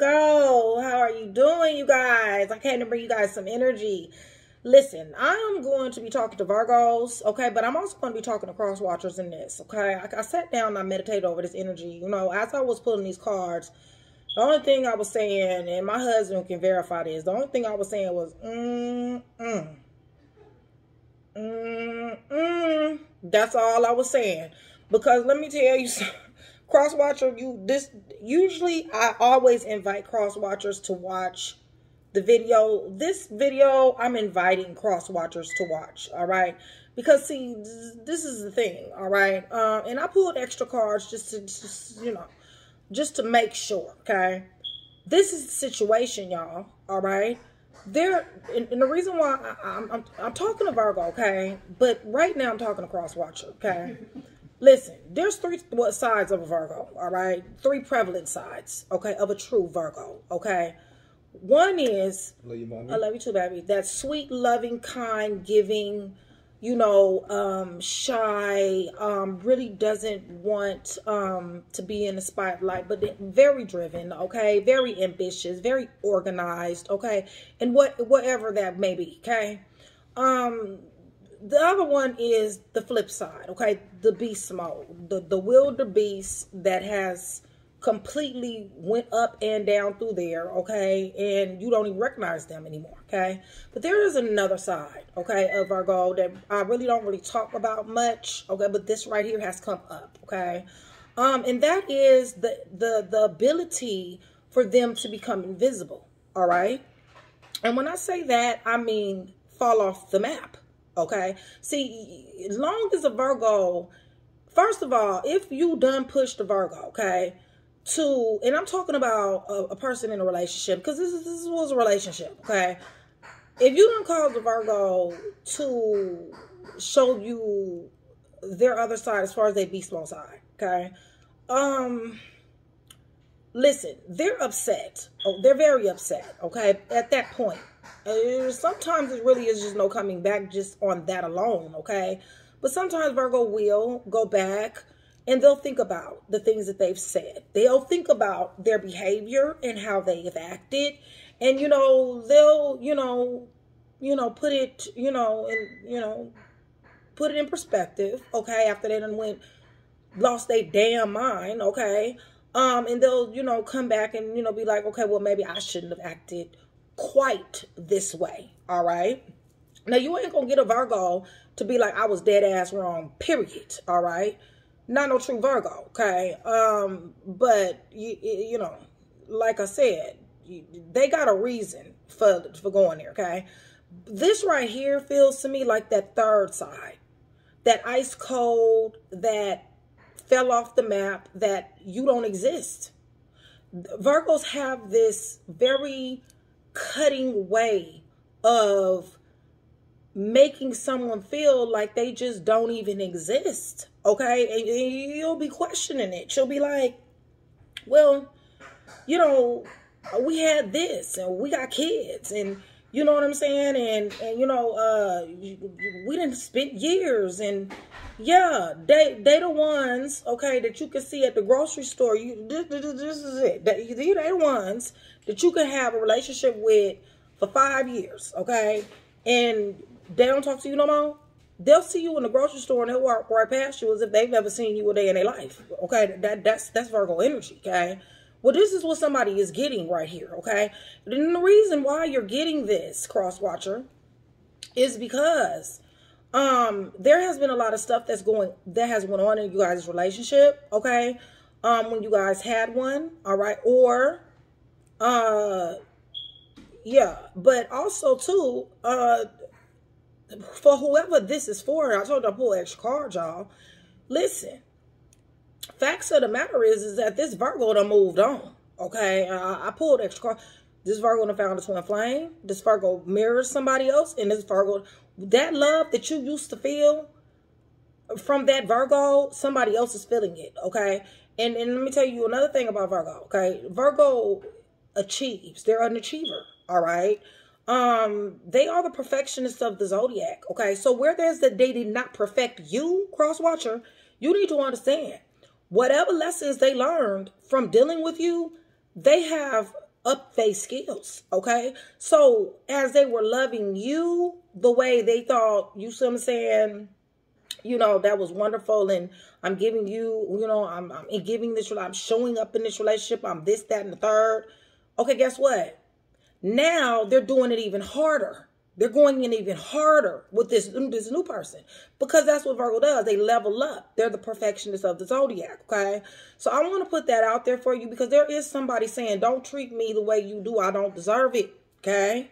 go? How are you doing, you guys? I came to bring you guys some energy. Listen, I'm going to be talking to Virgos, okay, but I'm also going to be talking to cross watchers in this, okay? I, I sat down and I meditated over this energy. You know, as I was pulling these cards, the only thing I was saying, and my husband can verify this, the only thing I was saying was, mm, mm, mm, mm. That's all I was saying. Because let me tell you something cross watcher you this usually i always invite cross watchers to watch the video. This video i'm inviting cross watchers to watch all right? Because see this is the thing all right? Um and i pulled extra cards just to just, you know just to make sure okay? This is the situation y'all all right? There and, and the reason why I, I'm, I'm i'm talking to virgo okay? But right now i'm talking to cross watcher okay Listen, there's three what sides of a Virgo, all right? Three prevalent sides, okay, of a true Virgo, okay? One is I love you. I love you too, baby. That sweet, loving, kind, giving, you know, um, shy, um, really doesn't want um to be in the spotlight, but very driven, okay, very ambitious, very organized, okay, and what whatever that may be, okay. Um, the other one is the flip side, okay? The beast mode, the the wildebeest that has completely went up and down through there, okay? And you don't even recognize them anymore, okay? But there is another side, okay, of our Virgo that I really don't really talk about much, okay? But this right here has come up, okay? Um, and that is the the the ability for them to become invisible, all right? And when I say that, I mean fall off the map, Okay. See, as long as a Virgo, first of all, if you done push the Virgo, okay, to, and I'm talking about a, a person in a relationship, because this, is, this was a relationship, okay. If you don't cause the Virgo to show you their other side as far as they be small side, okay, um, listen, they're upset. Oh, they're very upset, okay, at that point. Sometimes it really is just no coming back just on that alone, okay? But sometimes Virgo will go back and they'll think about the things that they've said. They'll think about their behavior and how they have acted. And, you know, they'll, you know, you know, put it, you know, and, you know, put it in perspective, okay, after they done went, lost their damn mind, okay? Um, and they'll, you know, come back and, you know, be like, okay, well, maybe I shouldn't have acted quite this way. All right. Now you ain't gonna get a Virgo to be like I was dead ass wrong. Period. All right. Not no true Virgo. Okay. Um. But you you know, like I said, they got a reason for for going there. Okay. This right here feels to me like that third side, that ice cold, that fell off the map, that you don't exist. Virgos have this very cutting way of making someone feel like they just don't even exist. Okay. And, you'll be questioning it. She'll be like, well, you know, we had this and we got kids and you know what I'm saying? And, and you know, uh, we didn't spend years and yeah, they, they the ones, okay, that you can see at the grocery store. You, this, this, this is it. They, they the ones that you can have a relationship with for five years, okay? And they don't talk to you no more. They'll see you in the grocery store and they'll walk right past you as if they've never seen you a day in their life. Okay, that that's that's Virgo energy. Okay, well this is what somebody is getting right here. Okay, and the reason why you're getting this cross watcher is because um there has been a lot of stuff that's going that has went on in you guys' relationship. Okay, um when you guys had one, all right, or uh, yeah, but also too, uh, for whoever this is for, I told you I pull extra card, y'all. Listen, facts of the matter is, is that this Virgo done moved on. Okay, uh, I pulled extra card. This Virgo done found a twin flame. This Virgo mirrors somebody else, and this Virgo, that love that you used to feel from that Virgo, somebody else is feeling it. Okay, and and let me tell you another thing about Virgo. Okay, Virgo achieves. They're an achiever, all right? Um, they are the perfectionists of the zodiac, okay? So where there's that they did not perfect you, cross watcher, you need to understand whatever lessons they learned from dealing with you, they have up their skills. Okay. So as they were loving you the way they thought, you see what I'm saying? You know, that was wonderful. And I'm giving you, you know, I'm, I'm giving this, I'm showing up in this relationship. I'm this, that, and the third. Okay, guess what? Now they're doing it even harder. They're going in even harder with this, this new person because that's what Virgo does. They level up. They're the perfectionists of the zodiac. Okay. So I want to put that out there for you because there is somebody saying, don't treat me the way you do. I don't deserve it. Okay.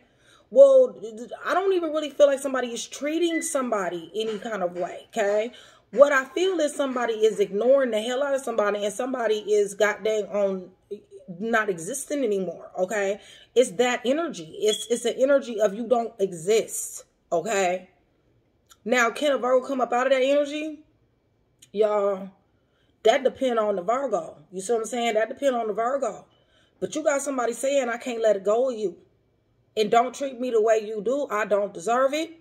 Well, I don't even really feel like somebody is treating somebody any kind of way. Okay. What I feel is somebody is ignoring the hell out of somebody and somebody is goddamn on not existing anymore. Okay. It's that energy. It's it's an energy of you don't exist. Okay. Now, can a Virgo come up out of that energy? Y'all, that depend on the Virgo. You see what I'm saying? That depend on the Virgo. But you got somebody saying, I can't let it go of you. And don't treat me the way you do. I don't deserve it.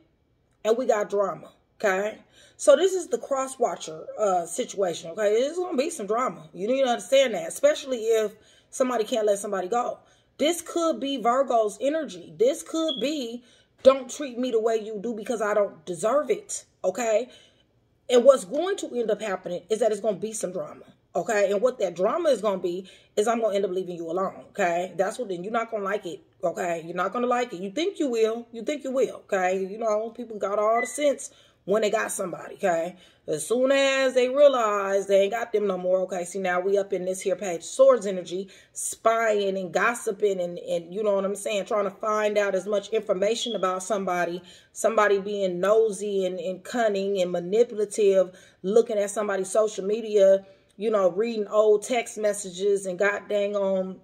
And we got drama. Okay. So this is the cross watcher uh, situation. Okay. There's going to be some drama. You need to understand that. Especially if somebody can't let somebody go. This could be Virgo's energy. This could be don't treat me the way you do because I don't deserve it. Okay. And what's going to end up happening is that it's going to be some drama. Okay. And what that drama is going to be is I'm going to end up leaving you alone. Okay. That's what then you're not going to like it. Okay. You're not to like it. You think you will. You think you will. Okay. You know, people got all the sense when they got somebody, okay? As soon as they realize they ain't got them no more, okay? See, now we up in this here page, swords energy, spying and gossiping and, and you know what I'm saying, trying to find out as much information about somebody, somebody being nosy and, and cunning and manipulative, looking at somebody's social media, you know, reading old text messages and god dang on um,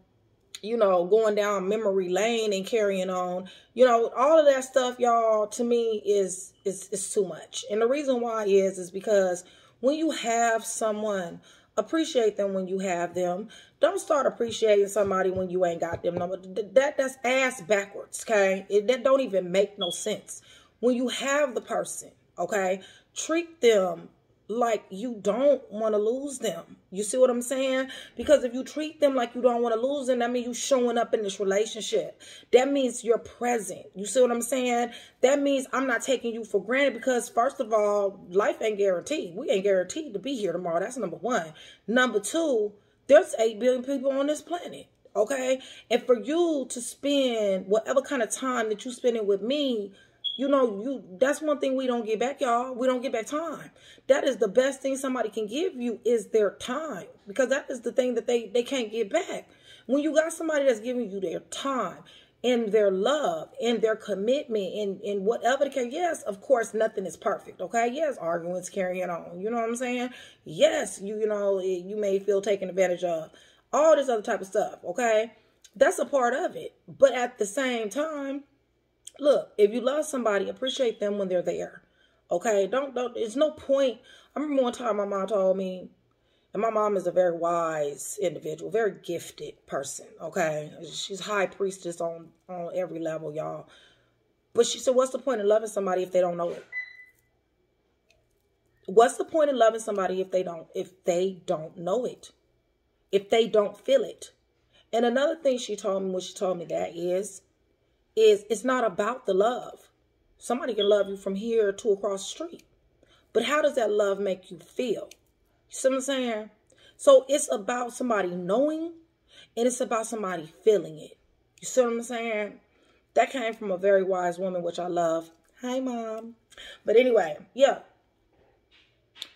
you know, going down memory lane and carrying on. You know, all of that stuff, y'all, to me is is is too much. And the reason why is is because when you have someone, appreciate them when you have them. Don't start appreciating somebody when you ain't got them. No, that that's ass backwards. Okay, it that don't even make no sense. When you have the person, okay, treat them like you don't want to lose them. You see what I'm saying? Because if you treat them like you don't want to lose them, that means you showing up in this relationship. That means you're present. You see what I'm saying? That means I'm not taking you for granted because first of all, life ain't guaranteed. We ain't guaranteed to be here tomorrow. That's number one. Number two, there's 8 billion people on this planet. Okay? And for you to spend whatever kind of time that you spending with me you know, you that's one thing we don't get back, y'all. We don't get back time. That is the best thing somebody can give you is their time. Because that is the thing that they, they can't get back. When you got somebody that's giving you their time and their love and their commitment and, and whatever the case, yes, of course, nothing is perfect. Okay. Yes, arguments carrying on. You know what I'm saying? Yes, you you know, you may feel taken advantage of. All this other type of stuff. Okay. That's a part of it. But at the same time, look, if you love somebody, appreciate them when they're there. Okay, don't don't. There's no point. I remember one time my mom told me, and my mom is a very wise individual, very gifted person. Okay, she's high priestess on on every level, y'all. But she said, "What's the point of loving somebody if they don't know it? What's the point of loving somebody if they don't if they don't know it? If they don't feel it?" And another thing she told me when she told me that is is it's not about the love. Somebody can love you from here to across the street. But how does that love make you feel? You see what I'm saying? So it's about somebody knowing and it's about somebody feeling it. You see what I'm saying? That came from a very wise woman, which I love. Hi, mom. But anyway, yeah.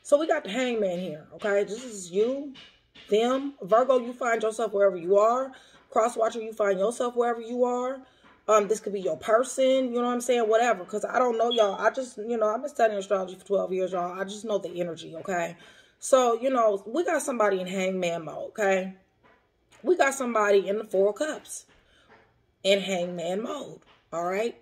So we got the hangman here, okay? This is you, them. Virgo, you find yourself wherever you are. Crosswatcher, you find yourself wherever you are. Um, this could be your person, you know what I'm saying? Whatever. Because I don't know y'all. I just, you know, I've been studying astrology for 12 years, y'all. I just know the energy, okay? So, you know, we got somebody in hangman mode, okay? We got somebody in the four cups in hangman mode. All right.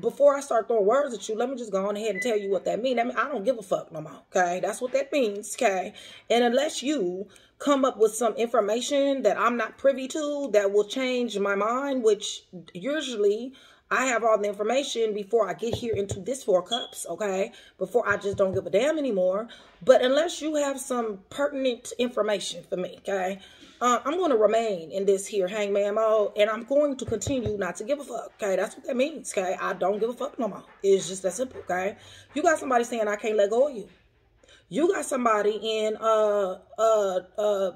Before I start throwing words at you, let me just go on ahead and tell you what that means. I mean, I don't give a fuck no more. Okay. That's what that means. Okay. And unless you come up with some information that I'm not privy to that will change my mind, which usually I have all the information before I get here into this four cups, okay? Before I just don't give a damn anymore. But unless you have some pertinent information for me, okay? uh, I'm going to remain in this here hangman mode, and I'm going to continue not to give a fuck. Okay, that's what that means. Okay, I don't give a fuck no more. It's just that simple. Okay, you got somebody saying I can't let go of you. You got somebody in uh uh uh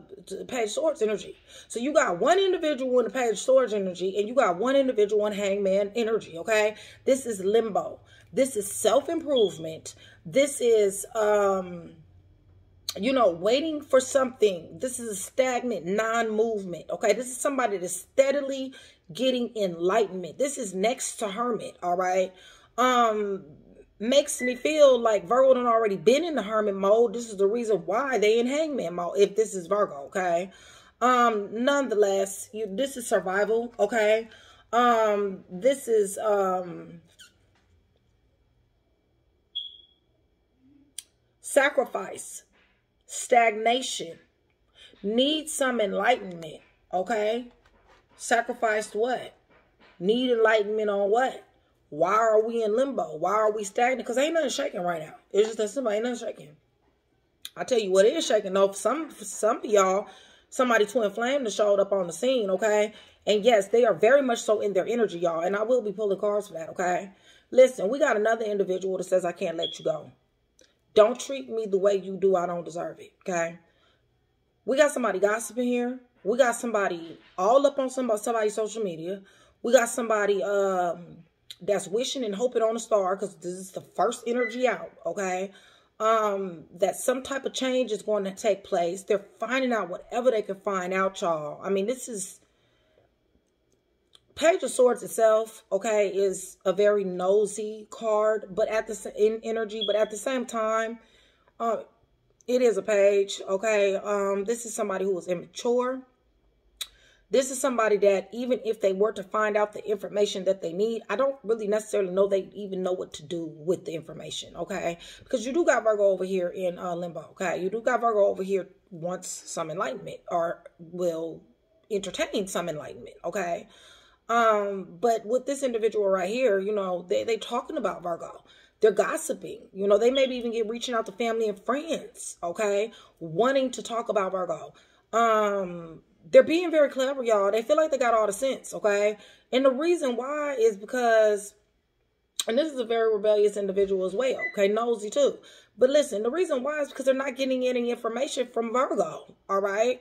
page swords energy. So you got one individual in the page swords energy, and you got one individual in hangman energy. Okay, this is limbo. This is self improvement. This is um you know, waiting for something. This is a stagnant non-movement. Okay, this is somebody that's steadily getting enlightenment. This is next to hermit. All right, um, makes me feel like Virgo done already been in the hermit mode. This is the reason why they in hangman mode. If this is Virgo, okay. Um, nonetheless, you this is survival. Okay, um, this is um sacrifice stagnation, need some enlightenment, okay? Sacrificed what? Need enlightenment on what? Why are we in limbo? Why are we stagnant? Because ain't nothing shaking right now. It's just that somebody Ain't nothing shaking. I tell you what is shaking though. For some, for some of y'all, somebody twin flame that showed up on the scene, okay? And yes, they are very much so in their energy, y'all. And I will be pulling cards for that, okay? Listen, we got another individual that says, I can't let you go. Don't treat me the way you do. I don't deserve it. Okay. We got somebody gossiping here. We got somebody all up on somebody, somebody's social media. We got somebody um, that's wishing and hoping on a star because this is the first energy out. Okay. Um, that some type of change is going to take place. They're finding out whatever they can find out, y'all. I mean, this is Page of Swords itself, okay, is a very nosy card, but at the in energy, but at the same time, uh, it is a page, okay. Um, this is somebody who is immature. This is somebody that even if they were to find out the information that they need, I don't really necessarily know they even know what to do with the information, okay? Because you do got Virgo over here in uh, limbo, okay? You do got Virgo over here wants some enlightenment or will entertain some enlightenment, okay? Um, but with this individual right here, you know, they they talking about Virgo. They're gossiping. You know, they maybe even get reaching out to family and friends, okay? Wanting to talk about Virgo. Um, they're being very clever, y'all. They feel like they got all the sense, okay? And the reason why is because and this is a very rebellious individual as well, okay? Nosy too. But listen, the reason why is because they're not getting any information from Virgo, all right?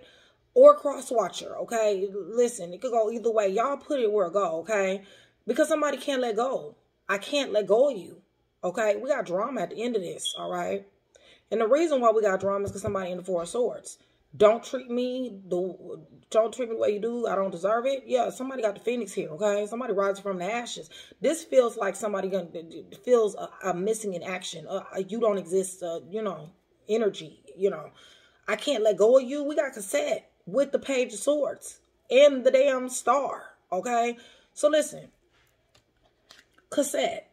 or cross watcher, okay? Listen, it could go either way. Y'all put it where it go, okay? Because somebody can't let go. I can't let go of you, okay? We got drama at the end of this, all right? And the reason why we got drama is because somebody in the Four of Swords. Don't treat me the don't treat me the way you do. I don't deserve it. Yeah, somebody got the phoenix here. Okay, somebody rises from the ashes. This feels like somebody feels a, a missing in action. Uh, you don't exist. Uh, you know, energy. You know, I can't let go of you. We got cassette with the page of swords and the damn star. Okay. So listen, cassette,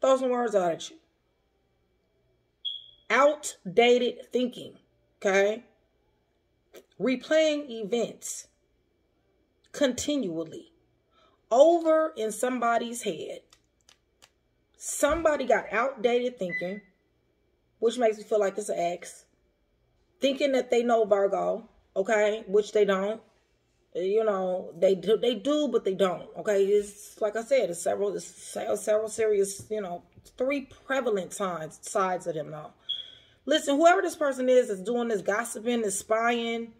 throw some words out at you. Outdated thinking. Okay. Replaying events continually over in somebody's head. Somebody got outdated thinking, which makes me feel like it's an ex. Thinking that they know Virgo okay, which they don't. You know, they do, they do, but they don't. Okay, it's like I said, it's several, it's several serious, you know, three prevalent signs sides of them now. Listen, whoever this person is that's doing this gossiping, this spying,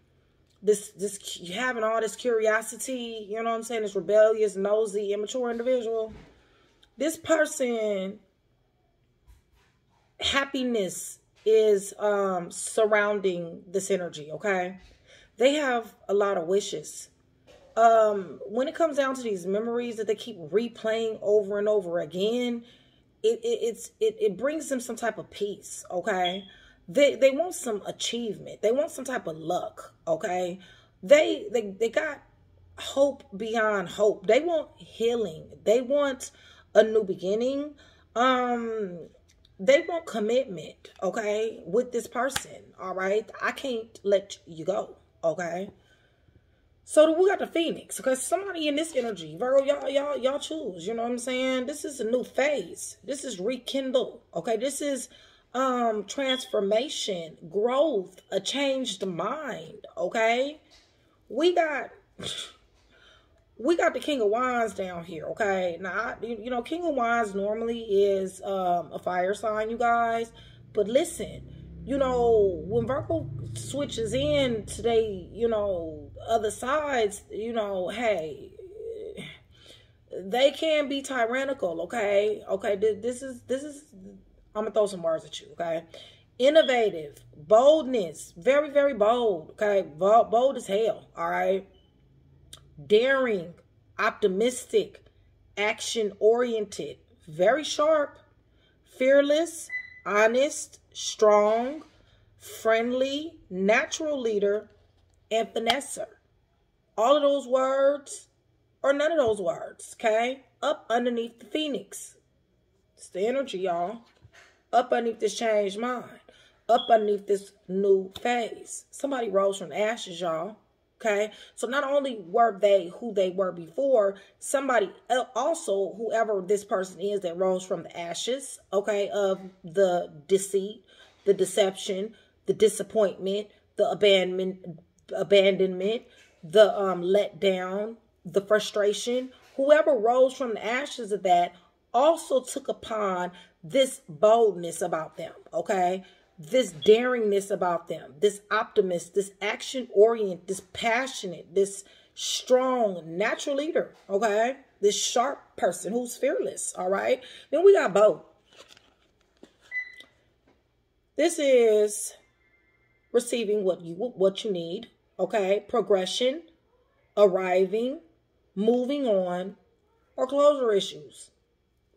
this this having all this curiosity, you know what I'm saying, this rebellious, nosy, immature individual. This person happiness is um surrounding this energy, okay? they have a lot of wishes. Um, when it comes down to these memories that they keep replaying over and over again, it, it it's it, it brings them some type of peace, okay? They they want some achievement. They want some type of luck, okay? They they they got hope beyond hope. They want healing. They want a new beginning. Um they want commitment, okay, with this person, all right? I can't let you go. Okay. So we got the Phoenix because somebody in this energy, Virgo, y'all, y'all, y'all choose. You know what I'm saying? This is a new phase. This is rekindle. Okay, this is um transformation, growth, a changed mind. Okay, we got we got the King of Wands down here, okay? Now, I, you know, King of Wands normally is um, a fire sign, you guys. But listen, you know, when Virgo switches in today, you know, other sides, you know, hey, they can be tyrannical, okay? Okay, this is, this is, I'm gonna throw some words at you, okay? Innovative, boldness, very, very bold, okay? Bold as hell, all right? daring, optimistic, action oriented, very sharp, fearless, honest, strong, friendly, natural leader, and finesser. All of those words or none of those words, okay? Up underneath the phoenix. It's the energy, y'all. Up underneath this changed mind. Up underneath this new phase. Somebody rose from ashes, y'all. Okay. So not only were they who they were before, somebody also, whoever this person is that rose from the ashes, okay, of the deceit, the deception, the disappointment, the abandonment, abandonment, the um, let down, the frustration, whoever rose from the ashes of that also took upon this boldness about them, okay? this daringness about them, this optimist, this action oriented, this passionate, this strong natural leader, okay? This sharp person who's fearless, all right? Then we got both. This is receiving what you what you need, okay? Progression, arriving, moving on, or closure issues.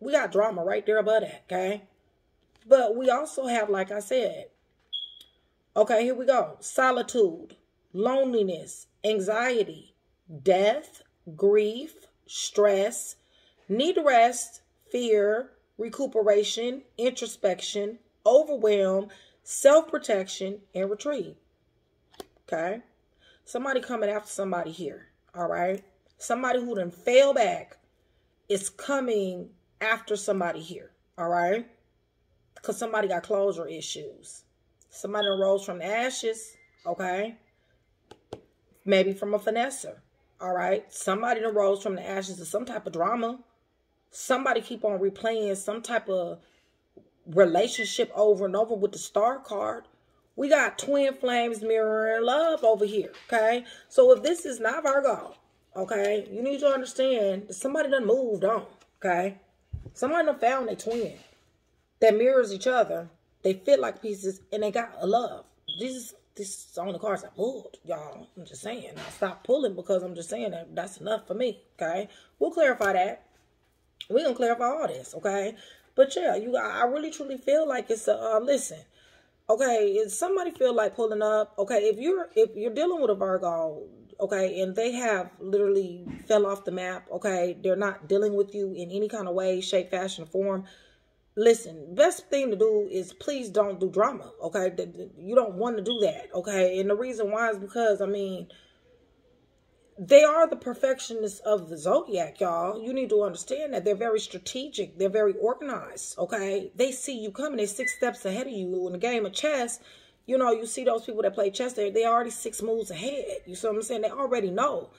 We got drama right there above that, okay? But we also have, like I said, okay, here we go. Solitude, loneliness, anxiety, death, grief, stress, need rest, fear, recuperation, introspection, overwhelm, self-protection, and retreat. Okay? Somebody coming after somebody here. All right? Somebody who done fell back is coming after somebody here. All right? because somebody got closure issues. Somebody rose from the ashes, okay? Maybe from a finesser, all right? Somebody rose from the ashes of some type of drama. Somebody keep on replaying some type of relationship over and over with the star card. We got twin flames mirroring love over here, okay? So if this is not Virgo, okay, you need to understand that somebody done moved on, okay? Somebody done found a twin that mirrors each other. They fit like pieces and they got a love. This is this is on the cards I pulled, y'all. I'm just saying. I stopped pulling because I'm just saying that that's enough for me. Okay. We'll clarify that. We're gonna clarify all this, okay? But yeah, you I really truly feel like it's a uh, listen. Okay, if somebody feel like pulling up, okay, if you're if you're dealing with a Virgo, okay, and they have literally fell off the map, okay, they're not dealing with you in any kind of way, shape, fashion, or form. Listen best thing to do is please don't do drama okay? You don't want to do that okay? And the reason why is because i mean they are the perfectionists of the zodiac y'all. You need to understand that they're very strategic they're very organized okay? They see you coming they're six steps ahead of you in the game of chess you know you see those people that play chess they're, they're already six moves ahead you see what i'm saying they already know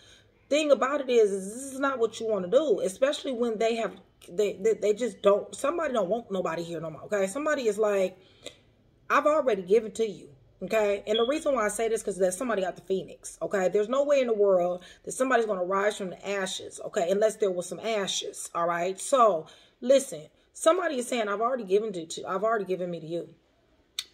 thing about it is, is this is not what you want to do especially when they have they, they, they just don't, somebody don't want nobody here no more, okay? Somebody is like, I've already given to you, okay? And the reason why I say this because that somebody got the phoenix, okay? There's no way in the world that somebody's going to rise from the ashes, okay? Unless there was some ashes, all right? So, listen, somebody is saying, I've already given it to, I've already given me to you.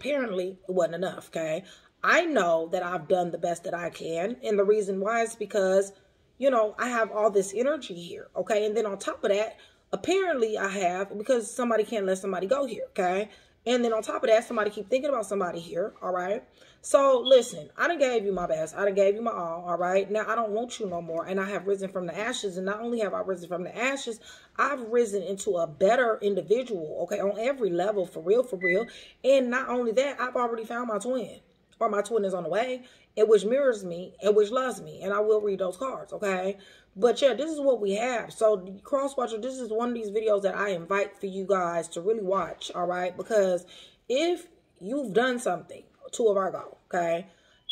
Apparently, it wasn't enough, okay? I know that I've done the best that I can. And the reason why is because, you know, I have all this energy here, okay? And then on top of that, Apparently I have because somebody can't let somebody go here, okay? And then on top of that, somebody keep thinking about somebody here, all right? So listen, I done gave you my best. I done gave you my all, all right? Now I don't want you no more. And I have risen from the ashes. And not only have I risen from the ashes, I've risen into a better individual, okay? On every level, for real, for real. And not only that, I've already found my twin. Or my twin is on the way. And which mirrors me and which loves me. And I will read those cards, okay? But yeah, this is what we have. So cross watcher, this is one of these videos that I invite for you guys to really watch. All right. Because if you've done something to a Virgo, okay,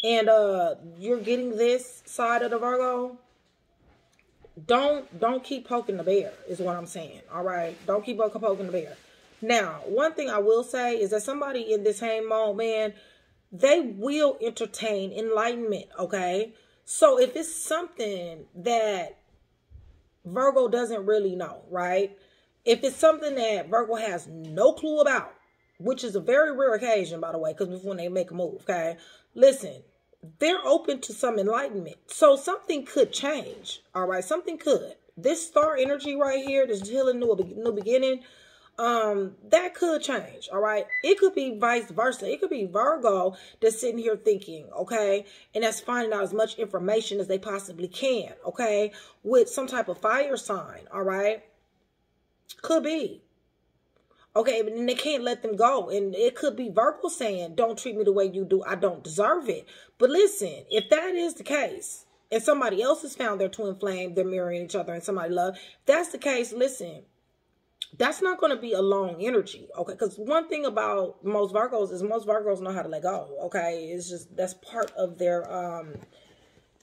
and uh you're getting this side of the Virgo, don't don't keep poking the bear is what I'm saying. All right. Don't keep poking the bear. Now, one thing I will say is that somebody in this same mode, man, they will entertain enlightenment, okay? So if it's something that Virgo doesn't really know, right? If it's something that Virgo has no clue about, which is a very rare occasion, by the way, because when they make a move, okay? Listen, they're open to some enlightenment. So something could change, all right? Something could. This star energy right here, this healing new, new beginning, um, that could change, all right? It could be vice versa. It could be Virgo that's sitting here thinking, okay? And that's finding out as much information as they possibly can, okay? With some type of fire sign, all right? Could be. Okay, then they can't let them go. And it could be Virgo saying, don't treat me the way you do. I don't deserve it. But listen, if that is the case, and somebody else has found their twin flame, they're mirroring each other and somebody love, that's the case, listen, that's not going to be a long energy, okay? Because one thing about most Virgos is most Virgos know how to let go, okay? It's just that's part of their um,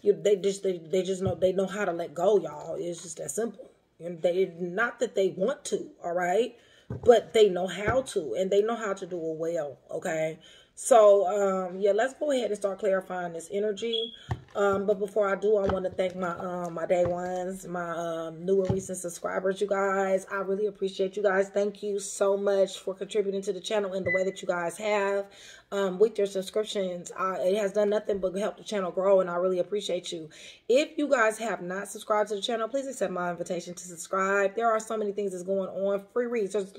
you they just they they just know they know how to let go, y'all. It's just that simple. And they not that they want to, all right, but they know how to, and they know how to do it well, okay? So um, yeah, let's go ahead and start clarifying this energy. Um, but before I do, I want to thank my um, my day ones, my um, new and recent subscribers, you guys. I really appreciate you guys. Thank you so much for contributing to the channel in the way that you guys have. Um, with your subscriptions, uh, it has done nothing but help the channel grow, and I really appreciate you. If you guys have not subscribed to the channel, please accept my invitation to subscribe. There are so many things that's going on. Free reads, There's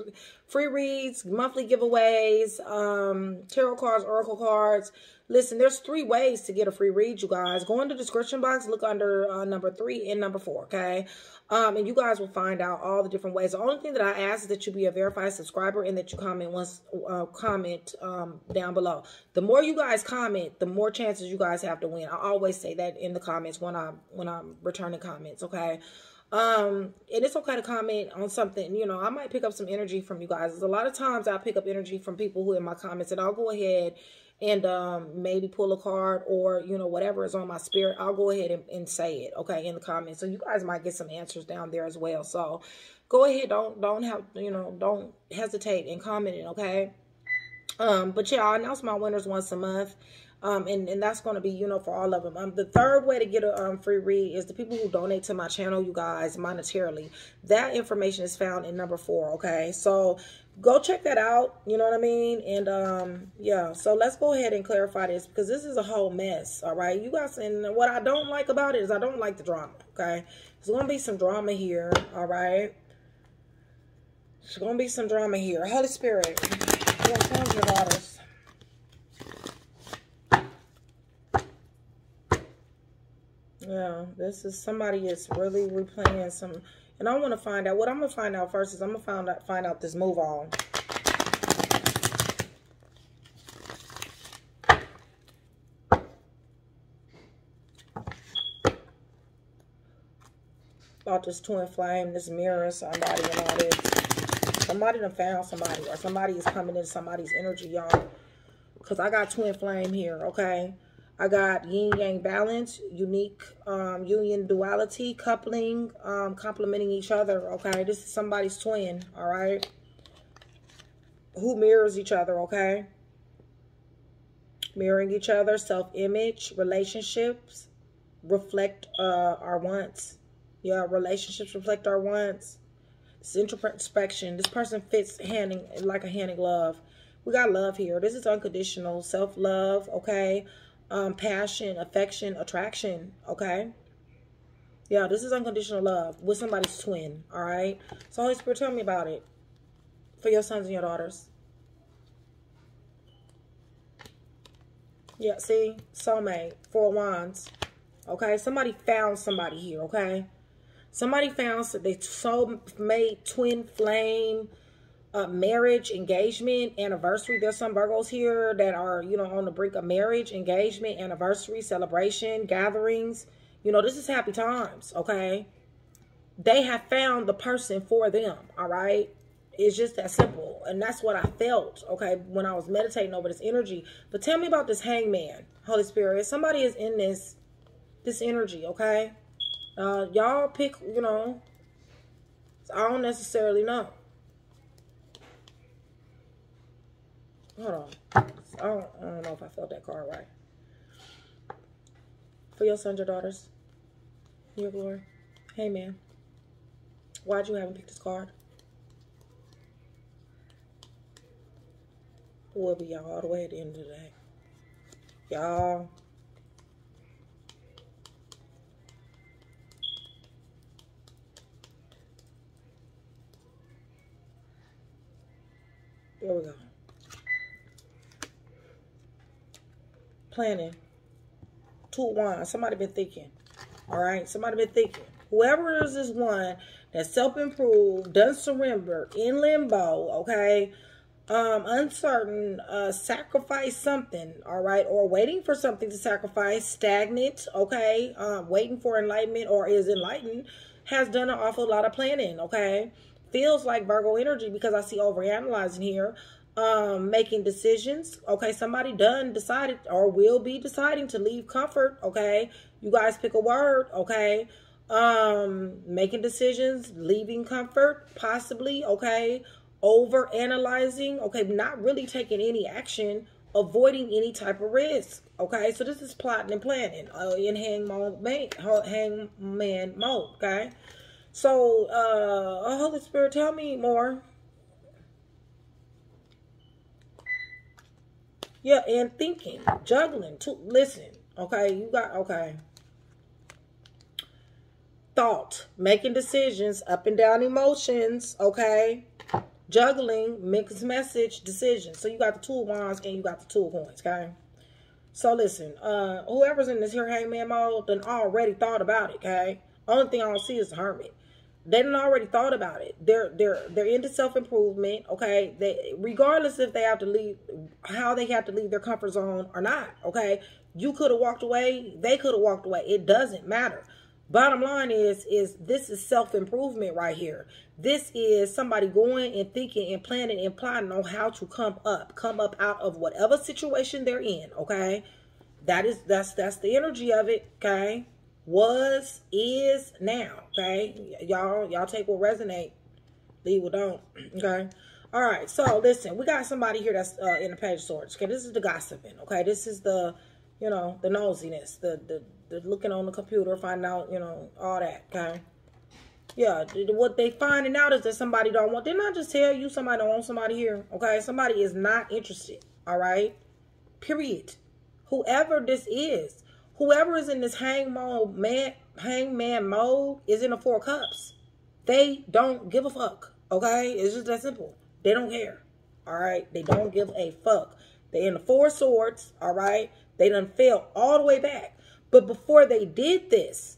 free reads, monthly giveaways, um, tarot cards, oracle cards, Listen, there's three ways to get a free read, you guys. Go in the description box, look under uh, number three and number four, okay? Um, and you guys will find out all the different ways. The only thing that I ask is that you be a verified subscriber and that you comment once, uh, comment um, down below. The more you guys comment, the more chances you guys have to win. I always say that in the comments when I'm when I'm returning comments, okay? Um, and it's okay to comment on something, you know, I might pick up some energy from you guys. A lot of times I pick up energy from people who in my comments and I'll go ahead and um, maybe pull a card or, you know, whatever is on my spirit, I'll go ahead and, and say it, okay, in the comments. So you guys might get some answers down there as well. So go ahead. Don't, don't have, you know, don't hesitate in commenting, okay? Um, but yeah, I announce my winners once a month. Um, and, and that's going to be, you know, for all of them. Um, the third way to get a um, free read is the people who donate to my channel, you guys, monetarily. That information is found in number four, okay? So go check that out. You know what I mean? And um, yeah, so let's go ahead and clarify this because this is a whole mess. All right, you guys. And what I don't like about it is I don't like the drama. Okay, there's gonna be some drama here. All right, there's gonna be some drama here. Holy Spirit, daughters. Yeah, this is somebody is really replaying some and I want to find out, what I'm going to find out first is I'm going to find out, find out this move on. About this twin flame, this mirror, somebody and all this. Somebody done found somebody or somebody is coming in somebody's energy, y'all. Because I got twin flame here, okay? I got yin yang balance, unique um, union duality, coupling, um, complementing each other. Okay, this is somebody's twin. All right, who mirrors each other. Okay, mirroring each other, self image, relationships reflect uh, our wants. Yeah, relationships reflect our wants. This introspection. This person fits handing like a hand in glove. We got love here. This is unconditional self love. Okay um, passion, affection, attraction, okay? Yeah, this is unconditional love with somebody's twin, all right? So Holy Spirit, tell me about it for your sons and your daughters. Yeah, see? Soulmate, four wands. Okay, somebody found somebody here, okay? Somebody found that they soulmate, twin flame, uh, marriage, engagement, anniversary. There's some Virgos here that are, you know, on the brink of marriage, engagement, anniversary, celebration, gatherings. You know, this is happy times, okay? They have found the person for them, all right? It's just that simple. And that's what I felt, okay, when I was meditating over this energy. But tell me about this hangman, Holy Spirit. Somebody is in this this energy, okay? Uh, y'all pick, you know, I don't necessarily know. Hold on. I don't, I don't know if I felt that card right. For your sons, your daughters, your glory. Hey, man. Why'd you haven't picked this card? We'll be y'all all the way at the end of the day. Y'all. There we go. Planning. Two wands. Somebody been thinking. All right. Somebody been thinking. Whoever is this one that self-improved, done surrender, in limbo, okay, um, uncertain, uh, sacrifice something, all right, or waiting for something to sacrifice, stagnant, okay, um, waiting for enlightenment or is enlightened, has done an awful lot of planning, okay, feels like Virgo energy because I see overanalyzing here, um, making decisions, okay, somebody done decided or will be deciding to leave comfort, okay, you guys pick a word, okay, um, making decisions, leaving comfort, possibly, okay, over analyzing, okay, not really taking any action, avoiding any type of risk. Okay, so this is plotting and planning uh, in hangman, hangman mode. Okay, so uh, Holy Spirit, tell me more. Yeah, and thinking, juggling. To listen. Okay, you got okay. Thought, making decisions, up and down emotions. Okay juggling mixed message decision. So you got the two of wands and you got the two of coins, okay? So listen, uh, whoever's in this here hangman mode then already thought about it, okay? Only thing I don't see is the hermit. They done already thought about it. They're they're they're into self improvement, okay? They regardless if they have to leave how they have to leave their comfort zone or not, okay? You could have walked away, they could have walked away. It doesn't matter. Bottom line is, is this is self-improvement right here. This is somebody going and thinking and planning and plotting on how to come up, come up out of whatever situation they're in, okay? That is, that's, that's the energy of it, okay? Was, is, now, okay? Y'all, y'all take what resonate, leave what don't, okay? All right, so listen, we got somebody here that's uh, in the page of swords, okay? This is the gossiping, okay? This is the, you know, the nosiness, the, the, the looking on the computer, find out, you know, all that, okay? Yeah, what they finding out is that somebody don't want, didn't I just tell you somebody don't want somebody here, okay? Somebody is not interested, all right? Period. Whoever this is, whoever is in this hang mode, man, hangman mode is in the four cups. They don't give a fuck, okay? It's just that simple. They don't care, all right? They don't give a fuck. They in the four swords, all right? They done fell all the way back. But before they did this,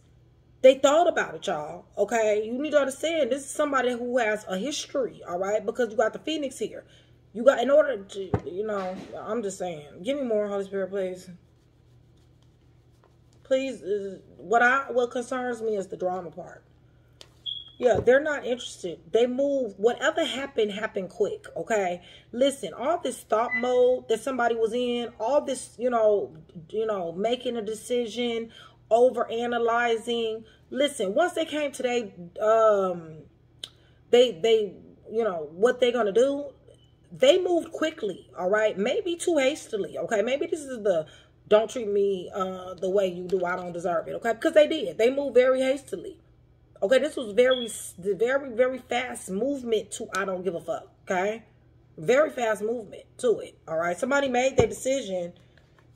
they thought about it, y'all. Okay? You need to understand this is somebody who has a history, all right? Because you got the Phoenix here. You got, in order to, you know, I'm just saying. Give me more, Holy Spirit, please. Please, uh, what I, what concerns me is the drama part. Yeah, they're not interested. They move. Whatever happened, happened quick. Okay. Listen, all this thought mode that somebody was in, all this, you know, you know, making a decision, over analyzing. Listen, once they came today, um, they they, you know, what they're gonna do. They moved quickly. All right, maybe too hastily. Okay, maybe this is the don't treat me uh the way you do. I don't deserve it. Okay, because they did. They moved very hastily. Okay, this was very, very, very fast movement to I don't give a fuck. Okay, very fast movement to it. All right, somebody made their decision,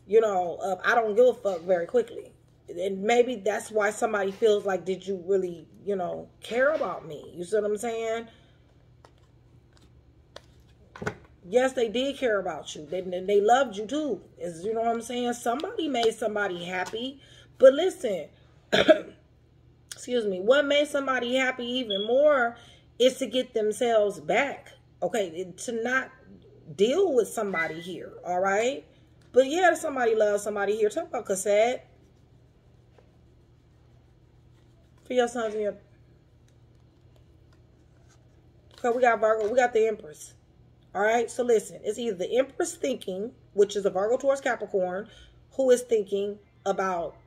you know, I don't give a fuck very quickly, and maybe that's why somebody feels like, did you really, you know, care about me? You see what I'm saying? Yes, they did care about you. They they loved you too. Is you know what I'm saying? Somebody made somebody happy, but listen. excuse me, what made somebody happy even more is to get themselves back. Okay, to not deal with somebody here, all right? But yeah, somebody loves somebody here. Talk about cassette. For your sons and your Okay, we got Virgo. We got the Empress. All right. So listen, it's either the Empress thinking, which is a Virgo towards Capricorn, who is thinking about.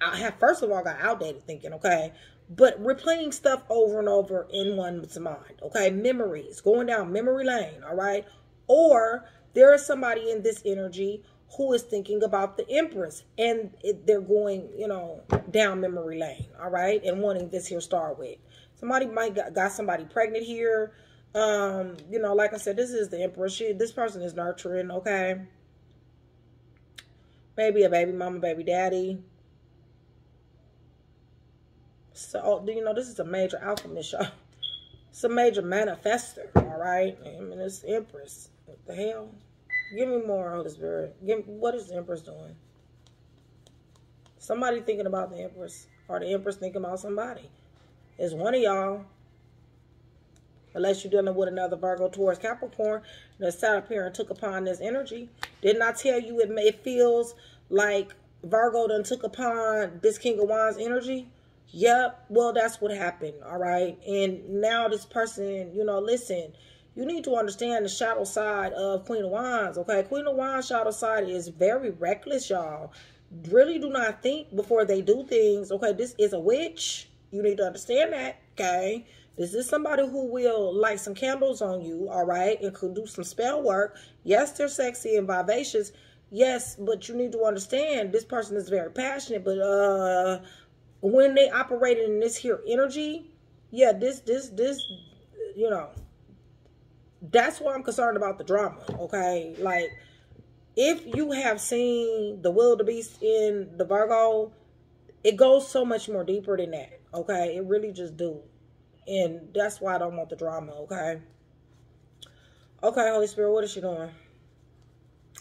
I have first of all got outdated thinking. Okay, but replaying stuff over and over in one's mind. Okay, memories going down memory lane. All right, or there is somebody in this energy who is thinking about the Empress and they're going, you know, down memory lane. All right, and wanting this here star with. Somebody might got, got somebody pregnant here. Um, you know, like I said, this is the Empress. She, this person is nurturing, okay? Maybe a baby mama, baby daddy. So, do you know, this is a major alchemist, y'all. It's a major manifester, all right? I mean, it's Empress. What the hell? Give me more, Holy Spirit. Give me, what is the Empress doing? Somebody thinking about the Empress. Or the Empress thinking about somebody. It's one of y'all. Unless you're dealing with another Virgo Taurus, Capricorn that sat up here and took upon this energy. Didn't I tell you it, it feels like Virgo done took upon this King of Wands energy? Yep. Well, that's what happened. All right. And now this person, you know, listen, you need to understand the shadow side of Queen of Wands. Okay. Queen of Wands shadow side is very reckless, y'all. Really do not think before they do things. Okay. This is a witch. You need to understand that, okay? This is somebody who will light some candles on you, all right, and could do some spell work. Yes, they're sexy and vivacious. Yes, but you need to understand this person is very passionate, but uh when they operate in this here energy, yeah, this this this you know, that's why I'm concerned about the drama, okay? Like if you have seen the wildebeest in the Virgo, it goes so much more deeper than that. Okay, it really just do. And that's why I don't want the drama, okay? Okay, Holy Spirit, what is she doing?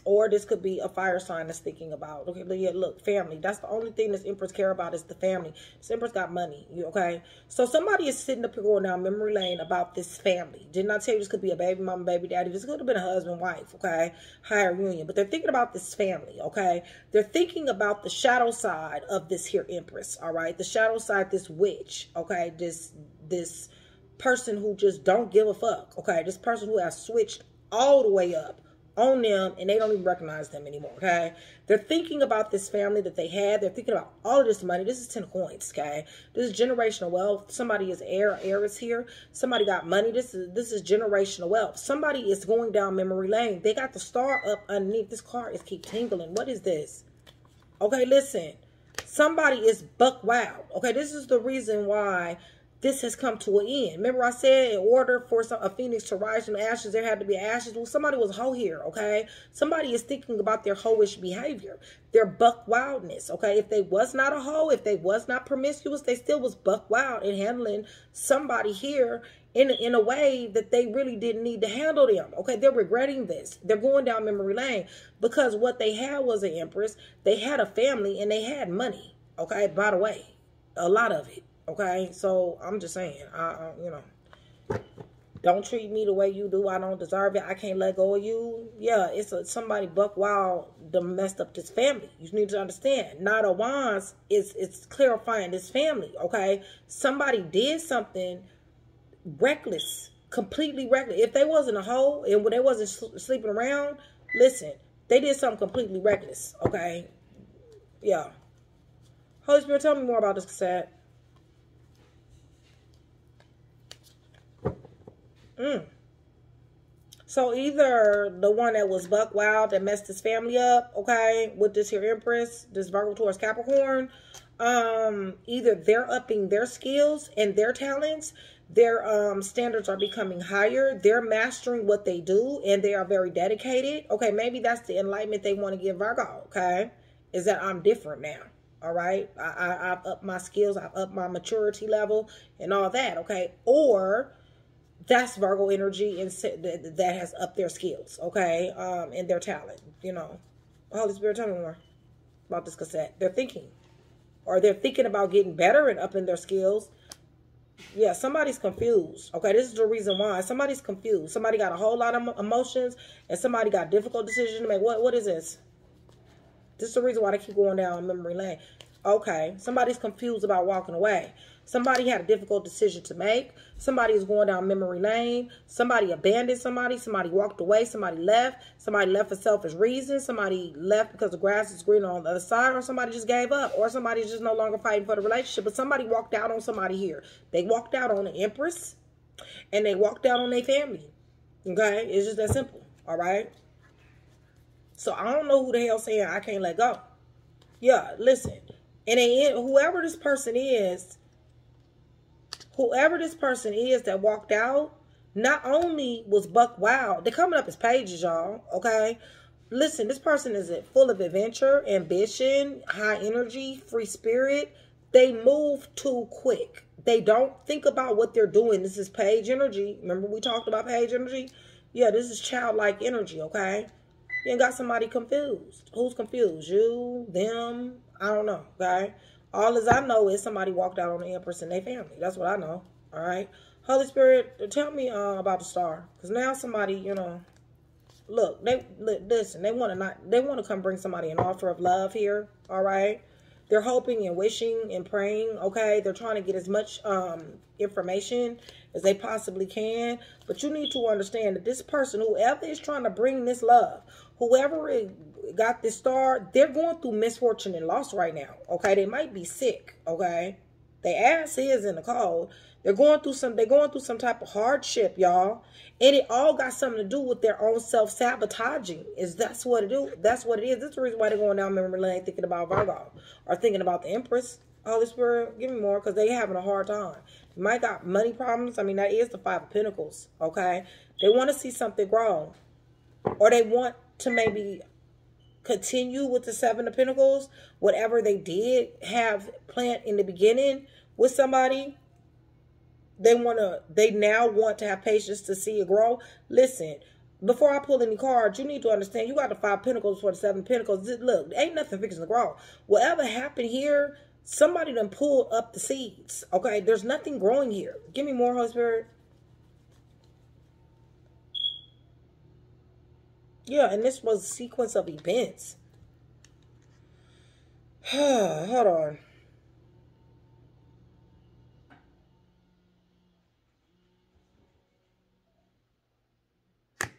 Or this could be a fire sign that's thinking about. Okay, but yeah, look, family. That's the only thing this Empress care about is the family. This Empress got money, you okay? So somebody is sitting up here going down memory lane about this family. Didn't I tell you this could be a baby mama, baby daddy? This could have been a husband, wife, okay? Higher union. But they're thinking about this family, okay? They're thinking about the shadow side of this here Empress, all right? The shadow side, this witch, okay? This, this person who just don't give a fuck, okay? This person who has switched all the way up on them and they don't even recognize them anymore, okay? They're thinking about this family that they had. They're thinking about all of this money. This is 10 coins, okay? This is generational wealth. Somebody is heir, heiress here. Somebody got money. This is this is generational wealth. Somebody is going down memory lane. They got the star up underneath. This card is keep tingling. What is this? Okay, listen. Somebody is buck wild. Okay, this is the reason why this has come to an end. Remember I said in order for some, a phoenix to rise from the ashes, there had to be ashes. Well, somebody was hoe here, okay? Somebody is thinking about their hoish behavior, their buck wildness, okay? If they was not a hoe, if they was not promiscuous, they still was buck wild in handling somebody here in, in a way that they really didn't need to handle them, okay? They're regretting this. They're going down memory lane because what they had was an empress. They had a family and they had money, okay? By the way, a lot of it. Okay, so I'm just saying, I, I, you know, don't treat me the way you do. I don't deserve it. I can't let go of you. Yeah, it's a, somebody buck wild that messed up this family. You need to understand. Not a wands is it's clarifying this family. Okay, somebody did something reckless, completely reckless. If they wasn't a hoe and they wasn't sleeping around, listen, they did something completely reckless. Okay, yeah. Holy Spirit, tell me more about this cassette. Mm. So either the one that was buck wild that messed his family up, okay, with this here Empress, this Virgo Taurus Capricorn, um, either they're upping their skills and their talents, their um, standards are becoming higher, they're mastering what they do, and they are very dedicated. Okay, maybe that's the enlightenment they want to give Virgo, okay, is that I'm different now. All right, I, I, I've upped my skills, I've upped my maturity level, and all that. Okay, or that's Virgo energy and that has upped their skills, okay, um, and their talent. You know, Holy Spirit, tell me more about this cassette. They're thinking, or they're thinking about getting better and upping their skills. Yeah, somebody's confused. Okay, this is the reason why somebody's confused. Somebody got a whole lot of emotions, and somebody got difficult decisions to make. What what is this? This is the reason why they keep going down memory lane. Okay, somebody's confused about walking away. Somebody had a difficult decision to make. Somebody is going down memory lane. Somebody abandoned somebody. Somebody walked away. Somebody left. Somebody left for selfish reasons. Somebody left because the grass is greener on the other side. Or somebody just gave up. Or somebody's just no longer fighting for the relationship. But somebody walked out on somebody here. They walked out on the Empress. And they walked out on their family. Okay? It's just that simple. All right? So I don't know who the hell saying I can't let go. Yeah, listen. And they, whoever this person is, whoever this person is that walked out, not only was Buck Wild, they're coming up as pages, y'all, okay? Listen, this person is full of adventure, ambition, high energy, free spirit. They move too quick. They don't think about what they're doing. This is page energy. Remember we talked about page energy? Yeah, this is childlike energy, okay? You ain't got somebody confused. Who's confused? You, them, I don't know, okay? All as I know is somebody walked out on the Empress and their family. That's what I know, all right? Holy Spirit, tell me uh, about the star. Because now somebody, you know, look, they listen, they want to not, they want to come bring somebody an offer of love here, all right? They're hoping and wishing and praying, okay? They're trying to get as much um, information as they possibly can. But you need to understand that this person, whoever is trying to bring this love, whoever got this star, they're going through misfortune and loss right now. Okay, they might be sick. Okay, the ass is in the cold. They're going through some. They're going through some type of hardship, y'all, and it all got something to do with their own self sabotaging. Is that's what it do? That's what it is. That's the reason why they're going down memory lane thinking about Virgo or thinking about the Empress. Holy Spirit, give me more because they having a hard time. They might got money problems. I mean, that is the Five of Pentacles. Okay, they want to see something grow, or they want to maybe continue with the Seven of Pentacles, whatever they did have planned in the beginning with somebody, they want to, they now want to have patience to see it grow. Listen, before I pull any cards, you need to understand you got the five pentacles for the seven pentacles. Look, ain't nothing fixing to grow. Whatever happened here, somebody done pulled up the seeds. Okay, there's nothing growing here. Give me more, Holy Spirit. Yeah, and this was a sequence of events. Hold on.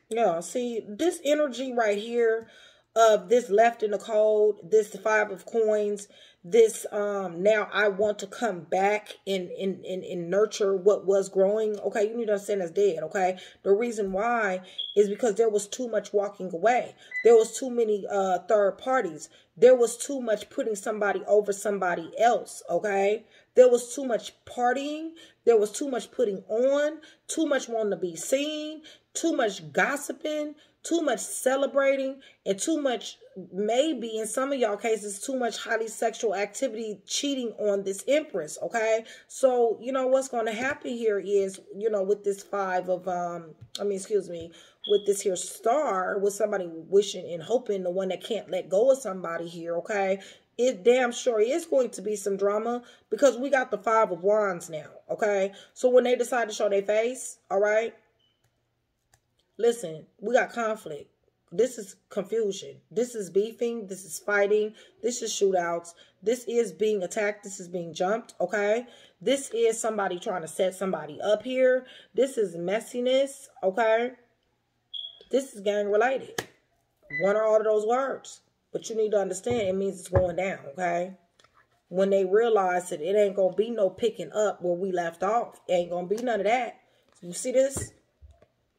Yeah, see, this energy right here of this left in the cold, this five of coins, this um now I want to come back and and, and, and nurture what was growing. Okay, you need to understand that's dead, okay? The reason why is because there was too much walking away. There was too many uh third parties. There was too much putting somebody over somebody else, okay? There was too much partying. There was too much putting on, too much wanting to be seen, too much gossiping, too much celebrating, and too much, maybe in some of y'all cases, too much highly sexual activity cheating on this empress, okay? So, you know, what's going to happen here is, you know, with this five of, um, I mean, excuse me, with this here star, with somebody wishing and hoping, the one that can't let go of somebody here, okay? It damn sure is going to be some drama because we got the five of wands now, okay? So when they decide to show their face, all right, Listen, we got conflict. This is confusion. This is beefing. This is fighting. This is shootouts. This is being attacked. This is being jumped. Okay. This is somebody trying to set somebody up here. This is messiness. Okay. This is gang related. One or all of those words. But you need to understand it means it's going down. Okay. When they realize that it ain't to be no picking up where we left off. Ain't to be none of that. You see this?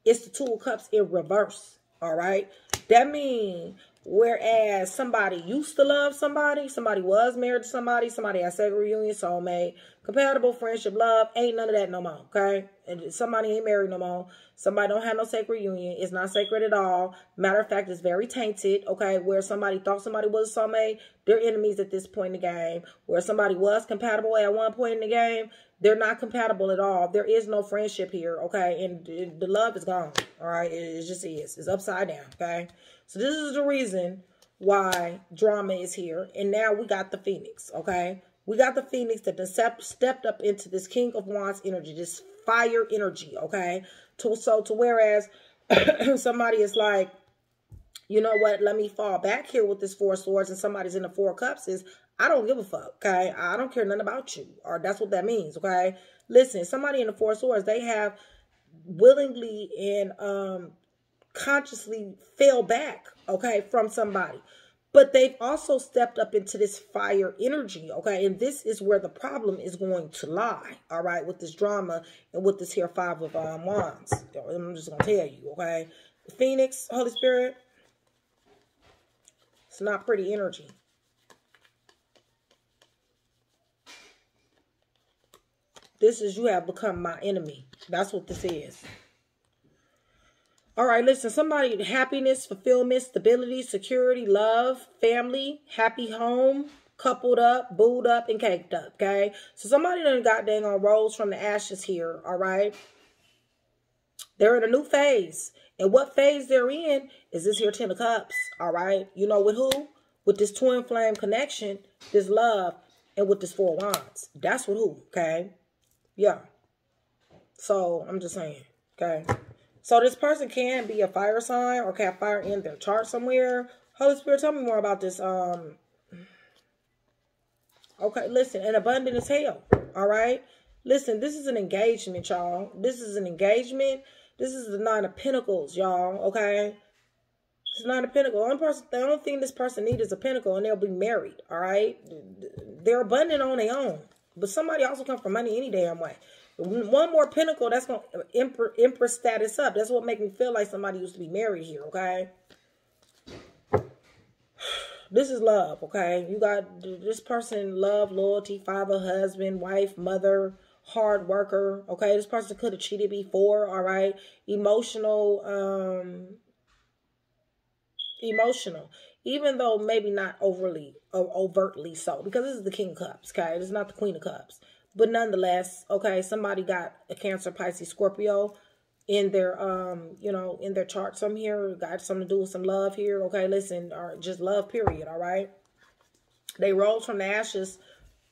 It's the Two of Cups in reverse. All right. That means whereas somebody used to love somebody, somebody was married to somebody, somebody had sacred union, soulmate, compatible, friendship, love, ain't none of that no more. Okay. And somebody ain't married no more. Somebody don't have no sacred union. It's not sacred at all. Matter of fact, it's very tainted. Okay. Where somebody thought somebody was soulmate, they're enemies at this point in the game. Where somebody was compatible at one point in the game, they're not compatible at all. There is no friendship here, okay? And the love is gone, all right? It just is. It's upside down, okay? So this is the reason why drama is here. And now we got the Phoenix, okay? We got the Phoenix that stepped up into this King of Wands energy, this fire energy, okay? To, so to whereas somebody is like, you know what, let me fall back here with this Four Swords and somebody's in the Four Cups is, I don't give a fuck, okay? I don't care nothing about you. Or that's what that means, okay? Listen, somebody in the Four Swords, they have willingly and um consciously fell back, okay, from somebody. But they've also stepped up into this fire energy, okay? And this is where the problem is going to lie, all right, with this drama and with this here five of um, wands. I'm just going to tell you, okay? Phoenix, Holy Spirit, it's not pretty energy. This is you have become my enemy. That's what this is. All right, listen, somebody, happiness, fulfillment, stability, security, love, family, happy home, coupled up, booed up, and caked up, okay? So somebody done got dang on rolls from the ashes here, all right? They're in a new phase. And what phase they're in is this here Ten of Cups, all right? You know with who? With this twin flame connection, this love, and with this Four Wands. That's with who, okay? Yeah. So, I'm just saying, okay? So this person can be a fire sign or can fire in their chart somewhere. Holy Spirit, tell me more about this. Um. Okay, listen, and abundant as hell. All right. Listen, this is an engagement, y'all. This is an engagement. This is the nine of pentacles, y'all. Okay. It's not a pentacle. Only person, the only thing this person needs is a pentacle, and they'll be married. All right. They're abundant on their own, but somebody also come for money any damn way. One more pentacle, that's going to emperor, status up. That's what make me feel like somebody used to be married here, okay? This is love, okay? You got this person, love, loyalty, father, husband, wife, mother, hard worker, okay? This person could have cheated before, all right? Emotional, um, emotional even though maybe not overly or overtly so because this is the king of cups okay it's not the queen of cups but nonetheless, okay, somebody got a Cancer, Pisces, Scorpio in their um, you know, in their chart some here, got something to do with some love here. Okay, listen, or just love, period, all right. They rose from the ashes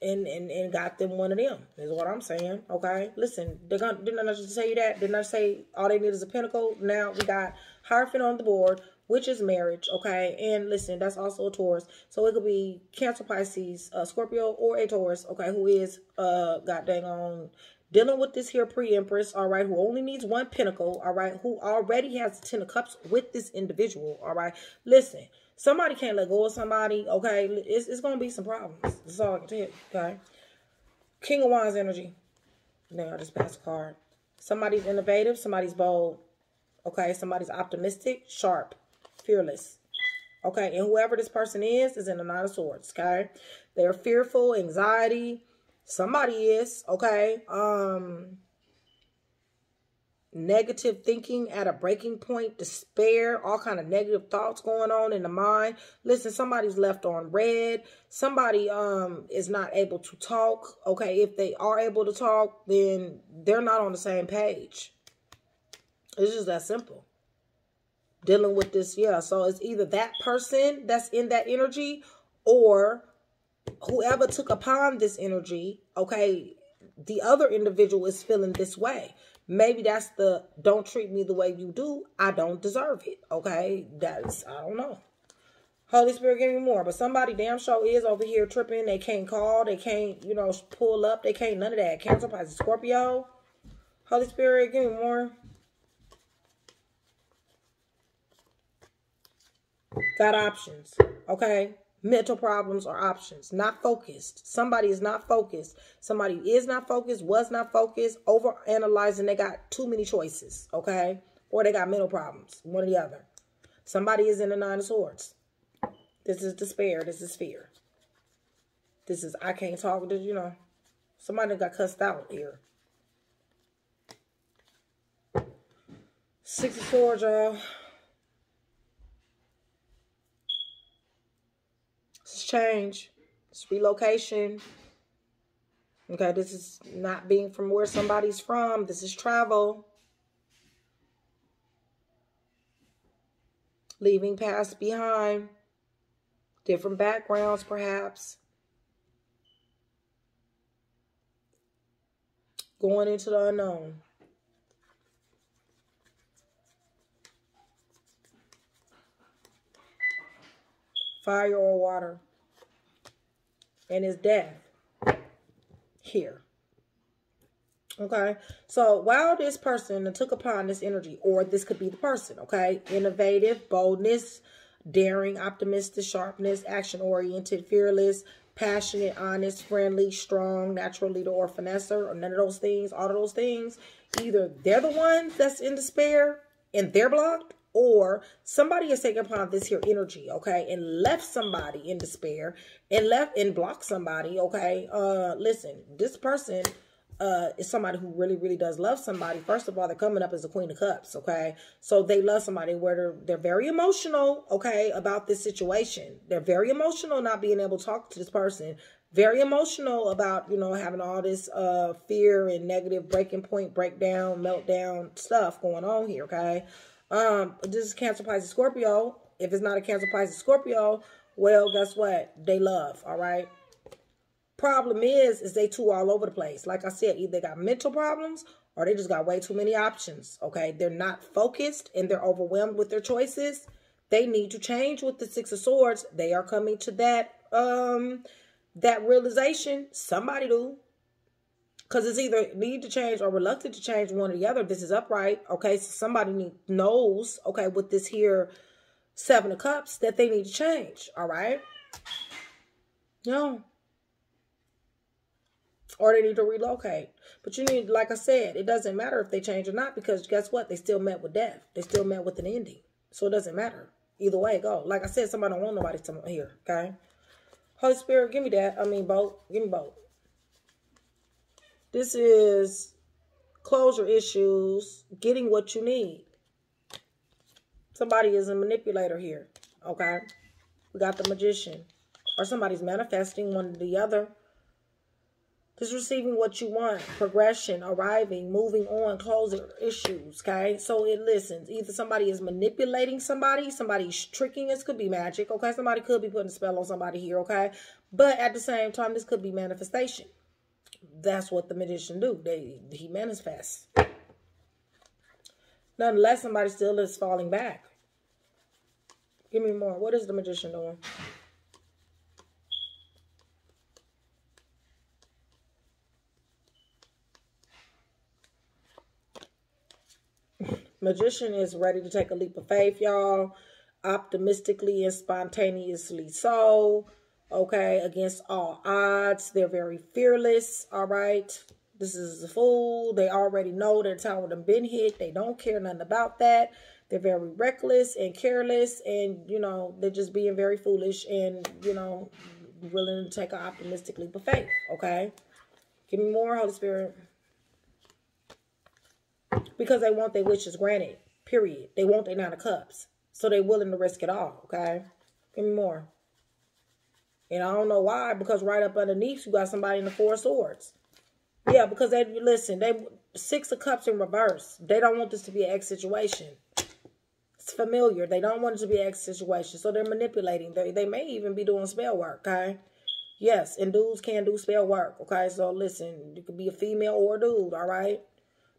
and, and, and got them one of them, is what I'm saying. Okay. Listen, they're gonna didn't I just tell you that? Didn't I say all they need is a pentacle? Now we got Hierophant on the board which is marriage, okay? And listen, that's also a Taurus. So it could be Cancer, Pisces, uh, Scorpio, or a Taurus, okay, who is, uh, god dang on, dealing with this here pre-empress, all right, who only needs one pentacle, all right, who already has the 10 of cups with this individual, all right? Listen, somebody can't let go of somebody, okay? It's, it's going to be some problems. That's all I can tell you, okay? King of Wands energy. Now I just passed a card. Somebody's innovative, somebody's bold, okay? Somebody's optimistic, sharp, fearless. Okay, and whoever this person is, is in the Nine of Swords, okay? They're fearful, anxiety. Somebody is, okay? Um, negative thinking at a breaking point, despair, all kind of negative thoughts going on in the mind. Listen, somebody's left on red. Somebody um is not able to talk. Okay, if they are able to talk, then they're not on the same page. It's just that simple dealing with this. Yeah, so it's either that person that's in that energy or whoever took upon this energy, okay, the other individual is feeling this way. Maybe that's the don't treat me the way you do. I don't deserve it. Okay. That's, I don't know. Holy Spirit, give me more. But somebody damn sure is over here tripping. They can't call. They can't, you know, pull up. They can't, none of that. Cancer, Pisces, Scorpio. Holy Spirit, give me more. Got options. Okay. Mental problems are options, not focused. Somebody is not focused. Somebody is not focused, was not focused, over analyzing. They got too many choices. Okay. Or they got mental problems, one or the other. Somebody is in the nine of swords. This is despair. This is fear. This is, I can't talk to, you know, somebody got cussed out here. Six of swords, y'all. Change. It's relocation. Okay, this is not being from where somebody's from. This is travel. Leaving past behind. Different backgrounds, perhaps. Going into the unknown. Fire or water. And it's death here. Okay. So while this person took upon this energy, or this could be the person, okay? Innovative, boldness, daring, optimistic, sharpness, action oriented, fearless, passionate, honest, friendly, strong, natural leader, or finesser, or none of those things, all of those things. Either they're the ones that's in despair and they're blocked, or somebody has taken upon this here energy, okay, and left somebody in despair and left and blocked somebody, okay. Uh listen, this person uh, is somebody who really, really does love somebody. First of all, they're coming up as a queen of cups, okay? So they love somebody where they're, they're very emotional, okay, about this situation. They're very emotional not being able to talk to this person. Very emotional about, you know, having all this uh, fear and negative breaking point, breakdown, meltdown stuff going on here, okay? Um, this is Cancer, Pisces, Scorpio. If it's not a Cancer, Pisces, Scorpio, well, guess what? They love, all right? Problem is, is they too all over the place. Like I said, either they got mental problems or they just got way too many options. Okay. They're not focused and they're overwhelmed with their choices. They need to change with the Six of Swords. They are coming to that um that realization. Somebody do. Because it's either need to change or reluctant to change one or the other. This is upright. Okay. So somebody knows, okay, with this here Seven of Cups that they need to change. All right. No or they need to relocate. But you need, like I said, it doesn't matter if they change or not because guess what? They still met with death. They still met with an ending. So it doesn't matter. Either way, go. Like I said, somebody don't want nobody to here, okay? Holy Spirit, give me that. I mean, both. Give me both. This is closure issues, getting what you need. Somebody is a manipulator here, okay? We got the magician. Or somebody's manifesting one or the other. Just receiving what you want, progression, arriving, moving on, closing issues, okay? So it listens. Either somebody is manipulating somebody, somebody's tricking us, could be magic, okay? Somebody could be putting a spell on somebody here, okay? But at the same time, this could be manifestation. That's what the magician do. They He manifests. Nonetheless, somebody still is falling back. Give me more. What is the magician doing? Magician is ready to take a leap of faith, y'all. Optimistically and spontaneously so. Okay, against all odds. They're very fearless, all right? This is a fool. They already know their time with them been hit. They don't care nothing about that. They're very reckless and careless and, you know, they're just being very foolish and, you know, willing to take an optimistic leap of faith, okay? Give me more, Holy Spirit because they want their wishes granted. Period. They want their nine of cups. So they're willing to risk it all. Okay. Give me more. And I don't know why, because right up underneath you got somebody in the four swords. Yeah, because they listen, they six of cups in reverse. They don't want this to be an X situation. It's familiar. They don't want it to be an X situation. So they're manipulating. They they may even be doing spell work, okay? Yes, and dudes can do spell work, okay? So listen, you could be a female or a dude, all right?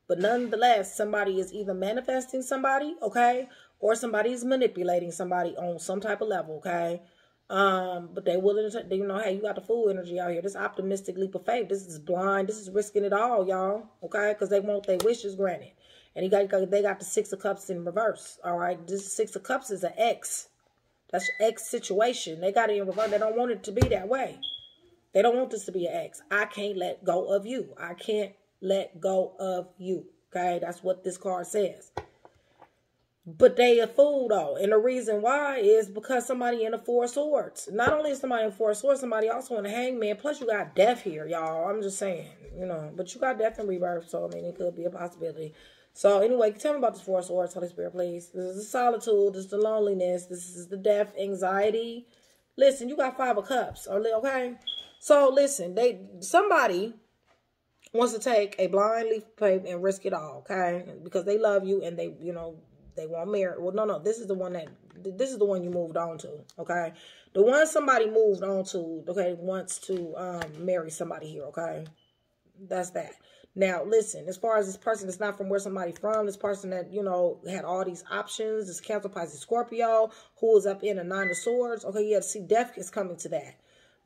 But nonetheless, somebody is either manifesting somebody, okay, or somebody is manipulating somebody on some type of level, okay. Um, but they willing to, you know, hey, you got the fool energy out here. This optimistic leap of faith. This is blind. This is risking it all, y'all. Okay, because they want their wishes granted. And you got, they got the six of cups in reverse. All right, this six of cups is an X. That's X situation. They got it in reverse. They don't want it to be that way. They don't want this to be an X. I can't let go of you. I can't let go of you. Okay, that's what this card says. But they a fool though. And the reason why is because somebody in the four swords. Not only is somebody in four swords, somebody also in the hangman. Plus you got death here, y'all. I'm just saying, you know. But you got death and rebirth, so I mean it could be a possibility. So anyway, tell me about this four swords, Holy Spirit, please. This is the solitude, this is the loneliness, this is the death, anxiety. Listen, you got five of cups, okay? So listen, they somebody wants to take a blind leaf of and risk it all, okay? Because they love you and they, you know, they want marry. Well, no, no, this is the one that, this is the one you moved on to, okay? The one somebody moved on to, okay, wants to um, marry somebody here, okay? That's that. Now, listen, as far as this person that's not from where somebody from, this person that, you know, had all these options, this Cancer Pisces Scorpio, who is up in a Nine of Swords, okay, yeah, see, death is coming to that.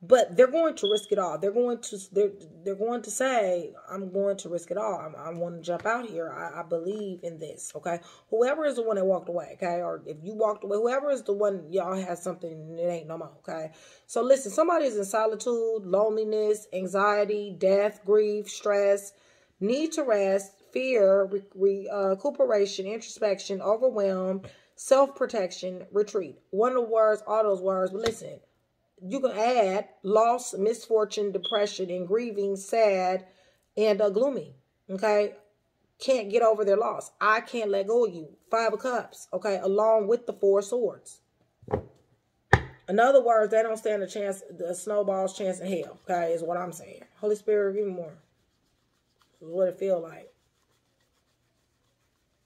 But they're going to risk it all. They're going to they're they're going to say, "I'm going to risk it all. I'm, I want to jump out here. I, I believe in this." Okay, whoever is the one that walked away, okay, or if you walked away, whoever is the one y'all has something, it ain't no more. Okay, so listen, somebody is in solitude, loneliness, anxiety, death, grief, stress, need to rest, fear, re, re, uh, recuperation, introspection, overwhelm, self protection, retreat. One of the words, all those words, but listen you can add loss, misfortune, depression, and grieving, sad, and uh, gloomy. Okay. Can't get over their loss. I can't let go of you. Five of Cups. Okay. Along with the Four Swords. In other words, they don't stand a chance, the snowball's chance in hell. Okay. Is what I'm saying. Holy Spirit, give me more. This is what it feel like.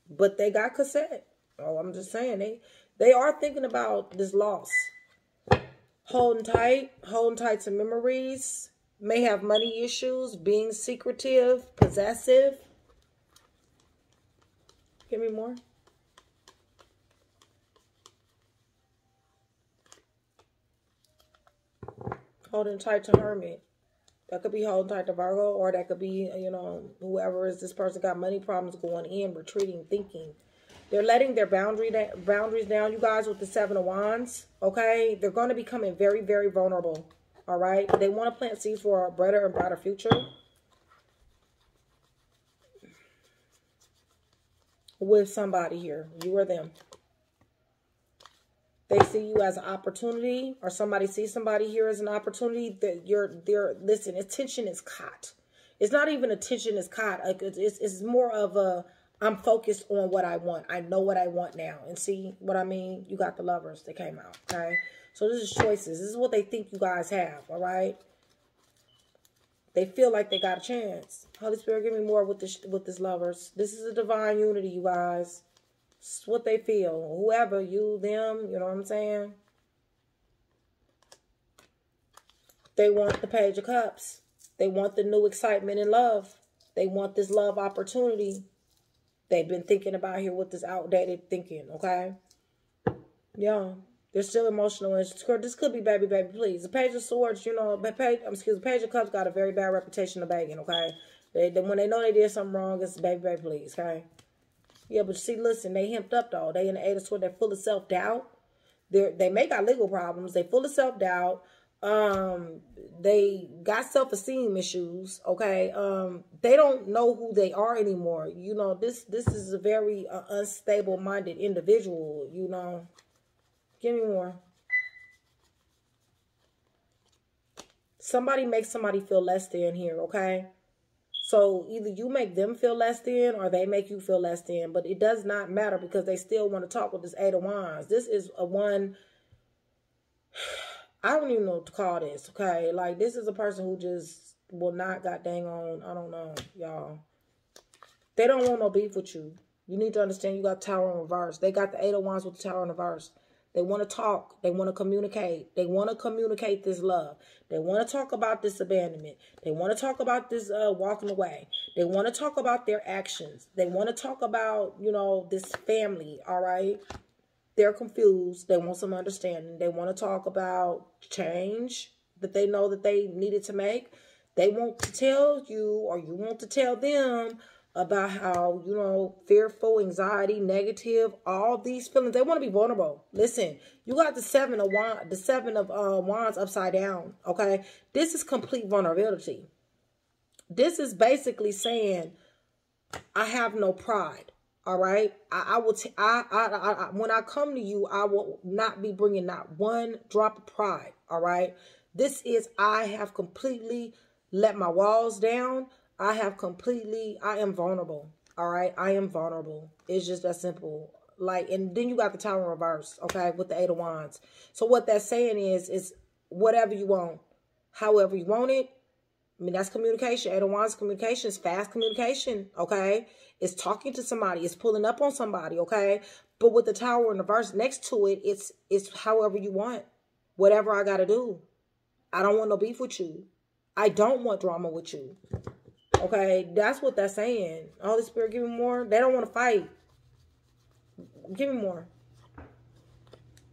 But they got cassette. Oh, I'm just saying. They, they are thinking about this loss holding tight, holding tight to memories, may have money issues, being secretive, possessive. Give me more. Holding tight to Hermit. That could be holding tight to Virgo, or that could be, you know, whoever is this person got money problems going in, retreating, thinking. They're letting their boundary boundaries down, you guys, with the Seven of Wands. Okay? They're going to be coming very, very vulnerable. All right? They want to plant seeds for a brighter and brighter future. With somebody here. You or them. They see you as an opportunity or somebody sees somebody here as an opportunity that you're, they're, listen, attention is caught. It's not even attention is caught. It's, it's more of a, I'm focused on what I want. I know what I want now. And see what I mean? You got the lovers that came out, okay? So this is choices. This is what they think you guys have, all right? They feel like they got a chance. Holy Spirit, give me more with this with this lovers. This is a divine unity, you guys. It's what they feel. Whoever, you, them, you know what I'm saying? They want the Page of Cups. They want the new excitement and love. They want this love opportunity They've been thinking about here with this outdated thinking, okay? Yeah. They're still emotional. This could be baby, baby, please. The Page of Swords, you know, but page, excuse me, Page of Cups got a very bad reputation of begging, okay? They, they, when they know they did something wrong, it's baby, baby, please, okay? Yeah, but see, listen, they hemped up, though. They in the Eight of Swords, they're full of self-doubt. They they may got legal problems. They full of self-doubt um they got self-esteem issues okay? Um they don't know who they are anymore. You know this this is a very uh, unstable minded individual you know? Give me more. Somebody makes somebody feel less than here okay? So either you make them feel less than or they make you feel less than but it does not matter because they still want to talk with this eight of wands. This is a one I don't even know what to call this, okay? Like, this is a person who just will not got dang on, I don't know, y'all. They don't want no beef with you. You need to understand you got tower in reverse. They got the eight of wands with the tower in reverse. They want to talk. They want to communicate. They want to communicate this love. They want to talk about this abandonment. They want to talk about this uh, walking away. They want to talk about their actions. They want to talk about, you know, this family, all right? They're confused. They want some understanding. They want to talk about change that they know that they needed to make. They want to tell you or you want to tell them about how, you know, fearful, anxiety, negative, all these feelings. They want to be vulnerable. Listen, you got the seven of wands, the seven of uh, wands upside down. Okay. This is complete vulnerability. This is basically saying, I have no pride. All right. I, I will. T- I, I, I, I, when I come to you, I will not be bringing not one drop of pride. All right. This is I have completely let my walls down. I have completely. I am vulnerable. All right. I am vulnerable. It's just that simple. Like, and then you got the tower in reverse. Okay, with the eight of wands. So what that's saying is, is whatever you want, however you want it. I mean, that's communication. Wands communication is fast communication. Okay. It's talking to somebody. It's pulling up on somebody, okay? But with the tower and the verse next to it, it's it's however you want. Whatever I got to do. I don't want no beef with you. I don't want drama with you. Okay? That's what that's saying. Holy Spirit, give me more. They don't want to fight. Give me more.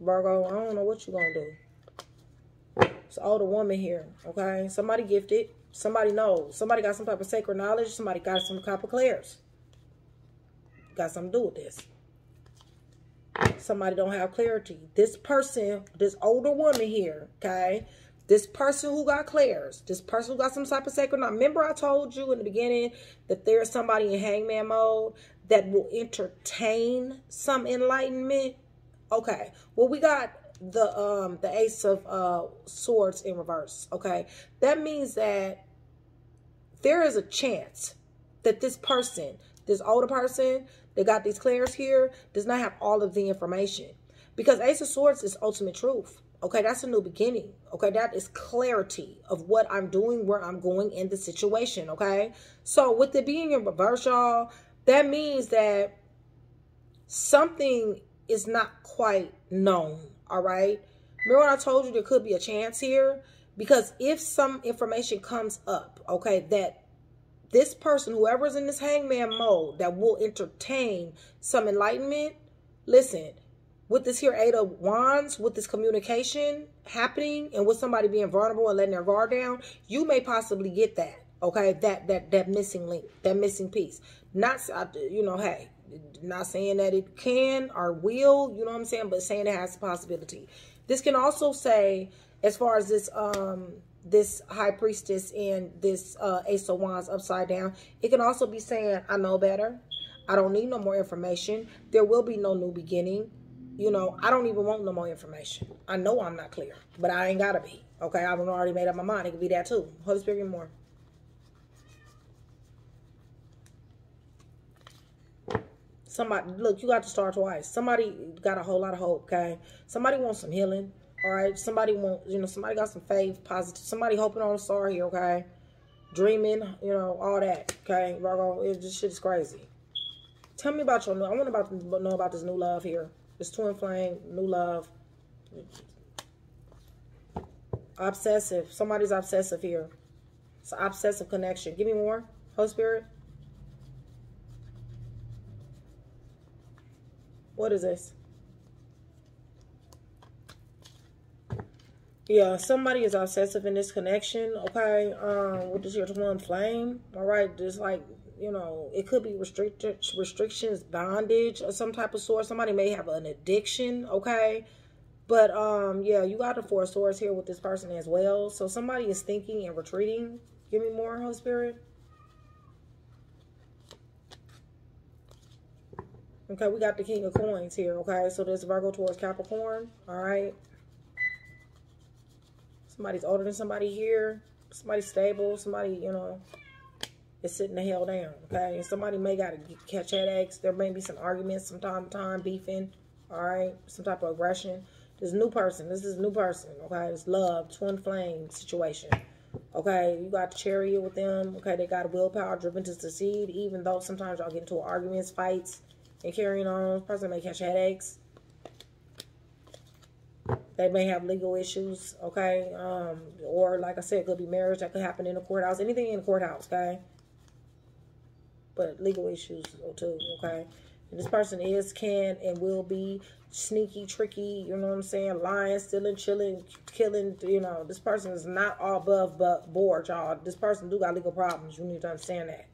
Virgo, I don't know what you're going to do. It's older woman here, okay? Somebody gifted. Somebody knows. Somebody got some type of sacred knowledge. Somebody got some of clairs. Got something to do with this. Somebody don't have clarity. This person, this older woman here, okay? This person who got clairs, this person who got some type of sacred knowledge. Remember I told you in the beginning that there's somebody in hangman mode that will entertain some enlightenment? Okay. Well, we got the um the ace of uh swords in reverse okay that means that there is a chance that this person this older person that got these clairs here does not have all of the information. Because ace of swords is ultimate truth okay? That's a new beginning okay? That is clarity of what i'm doing where i'm going in the situation okay? So with it being in reverse y'all that means that something is not quite known all right? Remember when i told you there could be a chance here because if some information comes up okay that this person whoever's in this hangman mode that will entertain some enlightenment listen with this here eight of wands with this communication happening and with somebody being vulnerable and letting their guard down you may possibly get that okay that that that missing link that missing piece not you know hey not saying that it can or will, you know what I'm saying, but saying it has a possibility. This can also say, as far as this um this high priestess and this uh, ace of wands upside down, it can also be saying, I know better. I don't need no more information. There will be no new beginning. You know, I don't even want no more information. I know I'm not clear, but I ain't got to be. Okay, I've already made up my mind. It could be that too. Holy Spirit, more. Somebody, look, you got to start twice. Somebody got a whole lot of hope, okay? Somebody wants some healing, all right? Somebody wants, you know, somebody got some faith, positive. Somebody hoping on a star here, okay? Dreaming, you know, all that, okay? Virgo, it shit is crazy. Tell me about your new, I want about to know about this new love here. This twin flame, new love. Obsessive. Somebody's obsessive here. It's an obsessive connection. Give me more, Holy Spirit. What is this? Yeah, somebody is obsessive in this connection, okay? Um, with this your twin flame, all right? Just like, you know, it could be restricted restrictions, bondage, or some type of sort. Somebody may have an addiction, okay? But um, yeah, you got the four swords here with this person as well. So somebody is thinking and retreating. Give me more, Holy Spirit. Okay, we got the King of Coins here, okay? So this Virgo Taurus Capricorn, all right? Somebody's older than somebody here. Somebody stable. Somebody, you know, is sitting the hell down, okay? And somebody may got to catch headaches. There may be some arguments from time to time, beefing, all right? Some type of aggression. This new person. This is a new person, okay? It's love, twin flame situation. Okay, you got chariot with them. Okay, they got willpower driven to succeed, even though sometimes y'all get into arguments, fights, and carrying on. Person may catch headaches. They may have legal issues, okay? Um, or like I said, it could be marriage that could happen in the courthouse. Anything in the courthouse, okay? But legal issues too, okay? And this person is, can, and will be sneaky, tricky, you know what I'm saying? Lying, stealing, chilling, killing, you know. This person is not all above but board, y'all. This person do got legal problems. You need to understand that.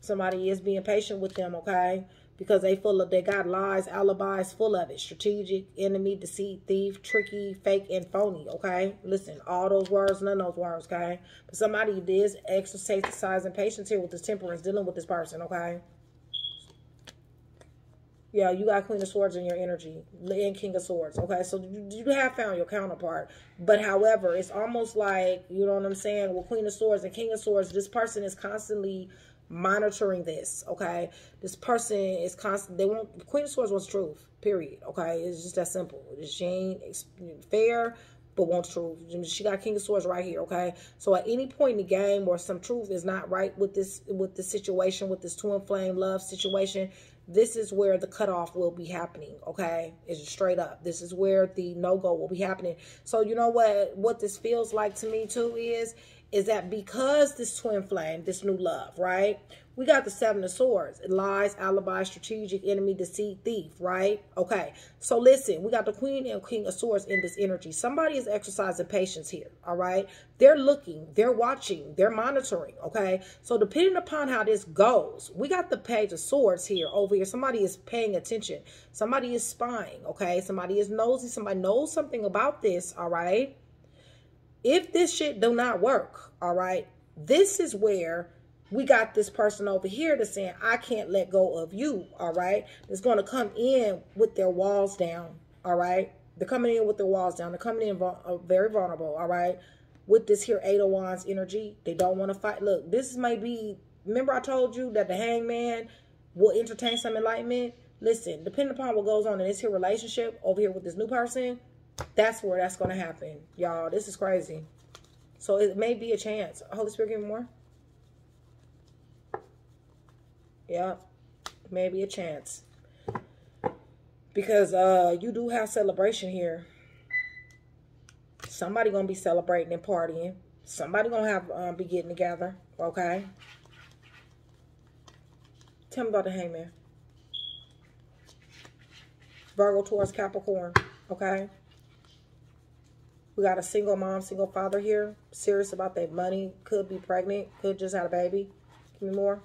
Somebody is being patient with them, okay? Because they full of, they got lies, alibis, full of it. Strategic, enemy, deceit, thief, tricky, fake, and phony, okay? Listen, all those words, none of those words, okay? But somebody is exercising patience here with this temperance, dealing with this person, okay? Yeah, you got Queen of Swords in your energy and King of Swords. Okay, so you have found your counterpart. But however, it's almost like, you know what I'm saying, with Queen of Swords and King of Swords, this person is constantly monitoring this, okay? This person is constant. They want Queen of Swords wants truth, period, okay? It's just that simple. She ain't fair, but wants truth. She got King of Swords right here, okay? So at any point in the game where some truth is not right with this with the situation, with this twin flame love situation, this is where the cutoff will be happening, okay? It's straight up. This is where the no-go will be happening. So you know what what this feels like to me too is is that because this twin flame, this new love, right? We got the seven of swords, lies, alibi, strategic, enemy, deceit, thief, right? Okay. So listen, we got the queen and king of swords in this energy. Somebody is exercising patience here. All right. They're looking, they're watching, they're monitoring. Okay. So depending upon how this goes, we got the page of swords here over here. Somebody is paying attention. Somebody is spying. Okay. Somebody is nosy. Somebody knows something about this. All right. If this shit do not work, all right, this is where we got this person over here that's saying, I can't let go of you, all right? It's going to come in with their walls down, all right? They're coming in with their walls down. They're coming in uh, very vulnerable, all right? With this here Eight of Wands energy, they don't want to fight. Look, this might be, remember I told you that the hangman will entertain some enlightenment? Listen, depending upon what goes on in this here relationship over here with this new person, that's where that's going to happen. Y'all, this is crazy. So it may be a chance. Holy Spirit, give me more. Yeah, maybe a chance. Because uh, you do have celebration here. Somebody gonna be celebrating and partying. Somebody gonna have um, be getting together. Okay. Tell me about the hangman. Virgo Taurus Capricorn. Okay. We got a single mom, single father here. Serious about their money. Could be pregnant. Could just had a baby. Give me more.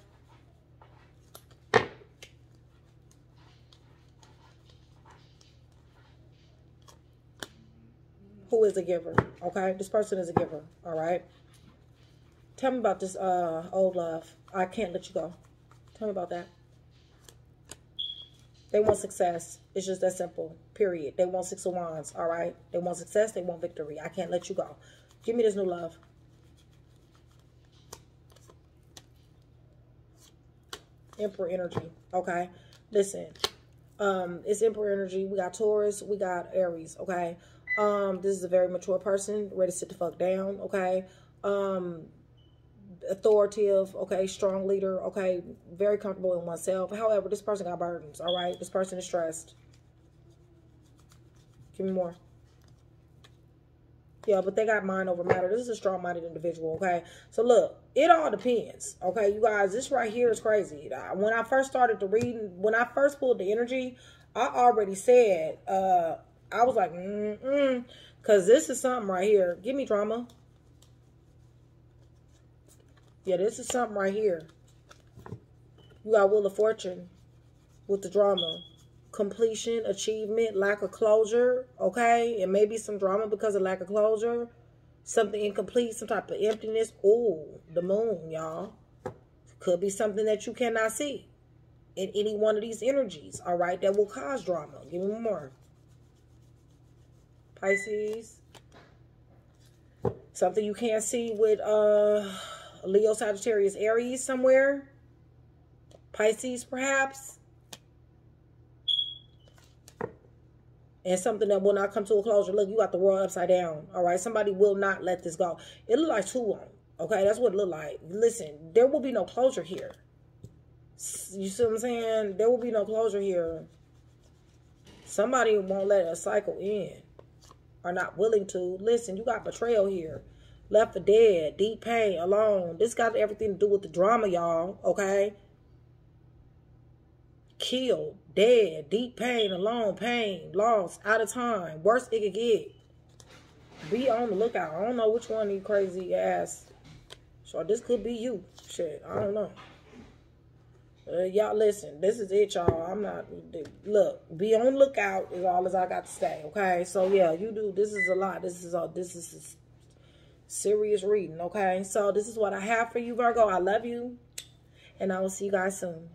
who is a giver, okay? This person is a giver, all right? Tell me about this uh, old love. I can't let you go. Tell me about that. They want success. It's just that simple, period. They want six of wands, all right? They want success. They want victory. I can't let you go. Give me this new love. Emperor energy, okay? Listen, um, it's Emperor energy. We got Taurus. We got Aries, okay? Um, this is a very mature person, ready to sit the fuck down, okay? Um, authoritative, okay, strong leader, okay, very comfortable in oneself. However, this person got burdens, all right? This person is stressed. Give me more. Yeah, but they got mind over matter. This is a strong-minded individual, okay? So look, it all depends, okay? You guys, this right here is crazy. When I first started to read, when I first pulled the energy, I already said, uh, I was like, mm-mm. Because this is something right here. Give me drama. Yeah, this is something right here. You got Wheel of Fortune with the drama. Completion, achievement, lack of closure, okay? And maybe some drama because of lack of closure. Something incomplete, some type of emptiness. Oh, the moon, y'all. Could be something that you cannot see in any one of these energies, all right? That will cause drama. Give me more. Pisces. Something you can't see with uh, Leo, Sagittarius, Aries somewhere. Pisces, perhaps. And something that will not come to a closure. Look, you got the world upside down. All right. Somebody will not let this go. It look like too long. Okay. That's what it look like. Listen, there will be no closure here. You see what I'm saying? There will be no closure here. Somebody won't let a cycle in are not willing to. Listen, you got betrayal here. Left for dead, deep pain, alone. This got everything to do with the drama, y'all, okay? Killed, dead, deep pain, alone, pain, lost, out of time. Worst it could get. Be on the lookout. I don't know which one of you crazy ass. So this could be you. Shit, I don't know. Uh, y'all listen, this is it, y'all. I'm not, look, be on lookout is all as I got to say, okay? So, yeah, you do, this is a lot. This is a, this is serious reading, okay? So, this is what I have for you, Virgo. I love you, and I will see you guys soon.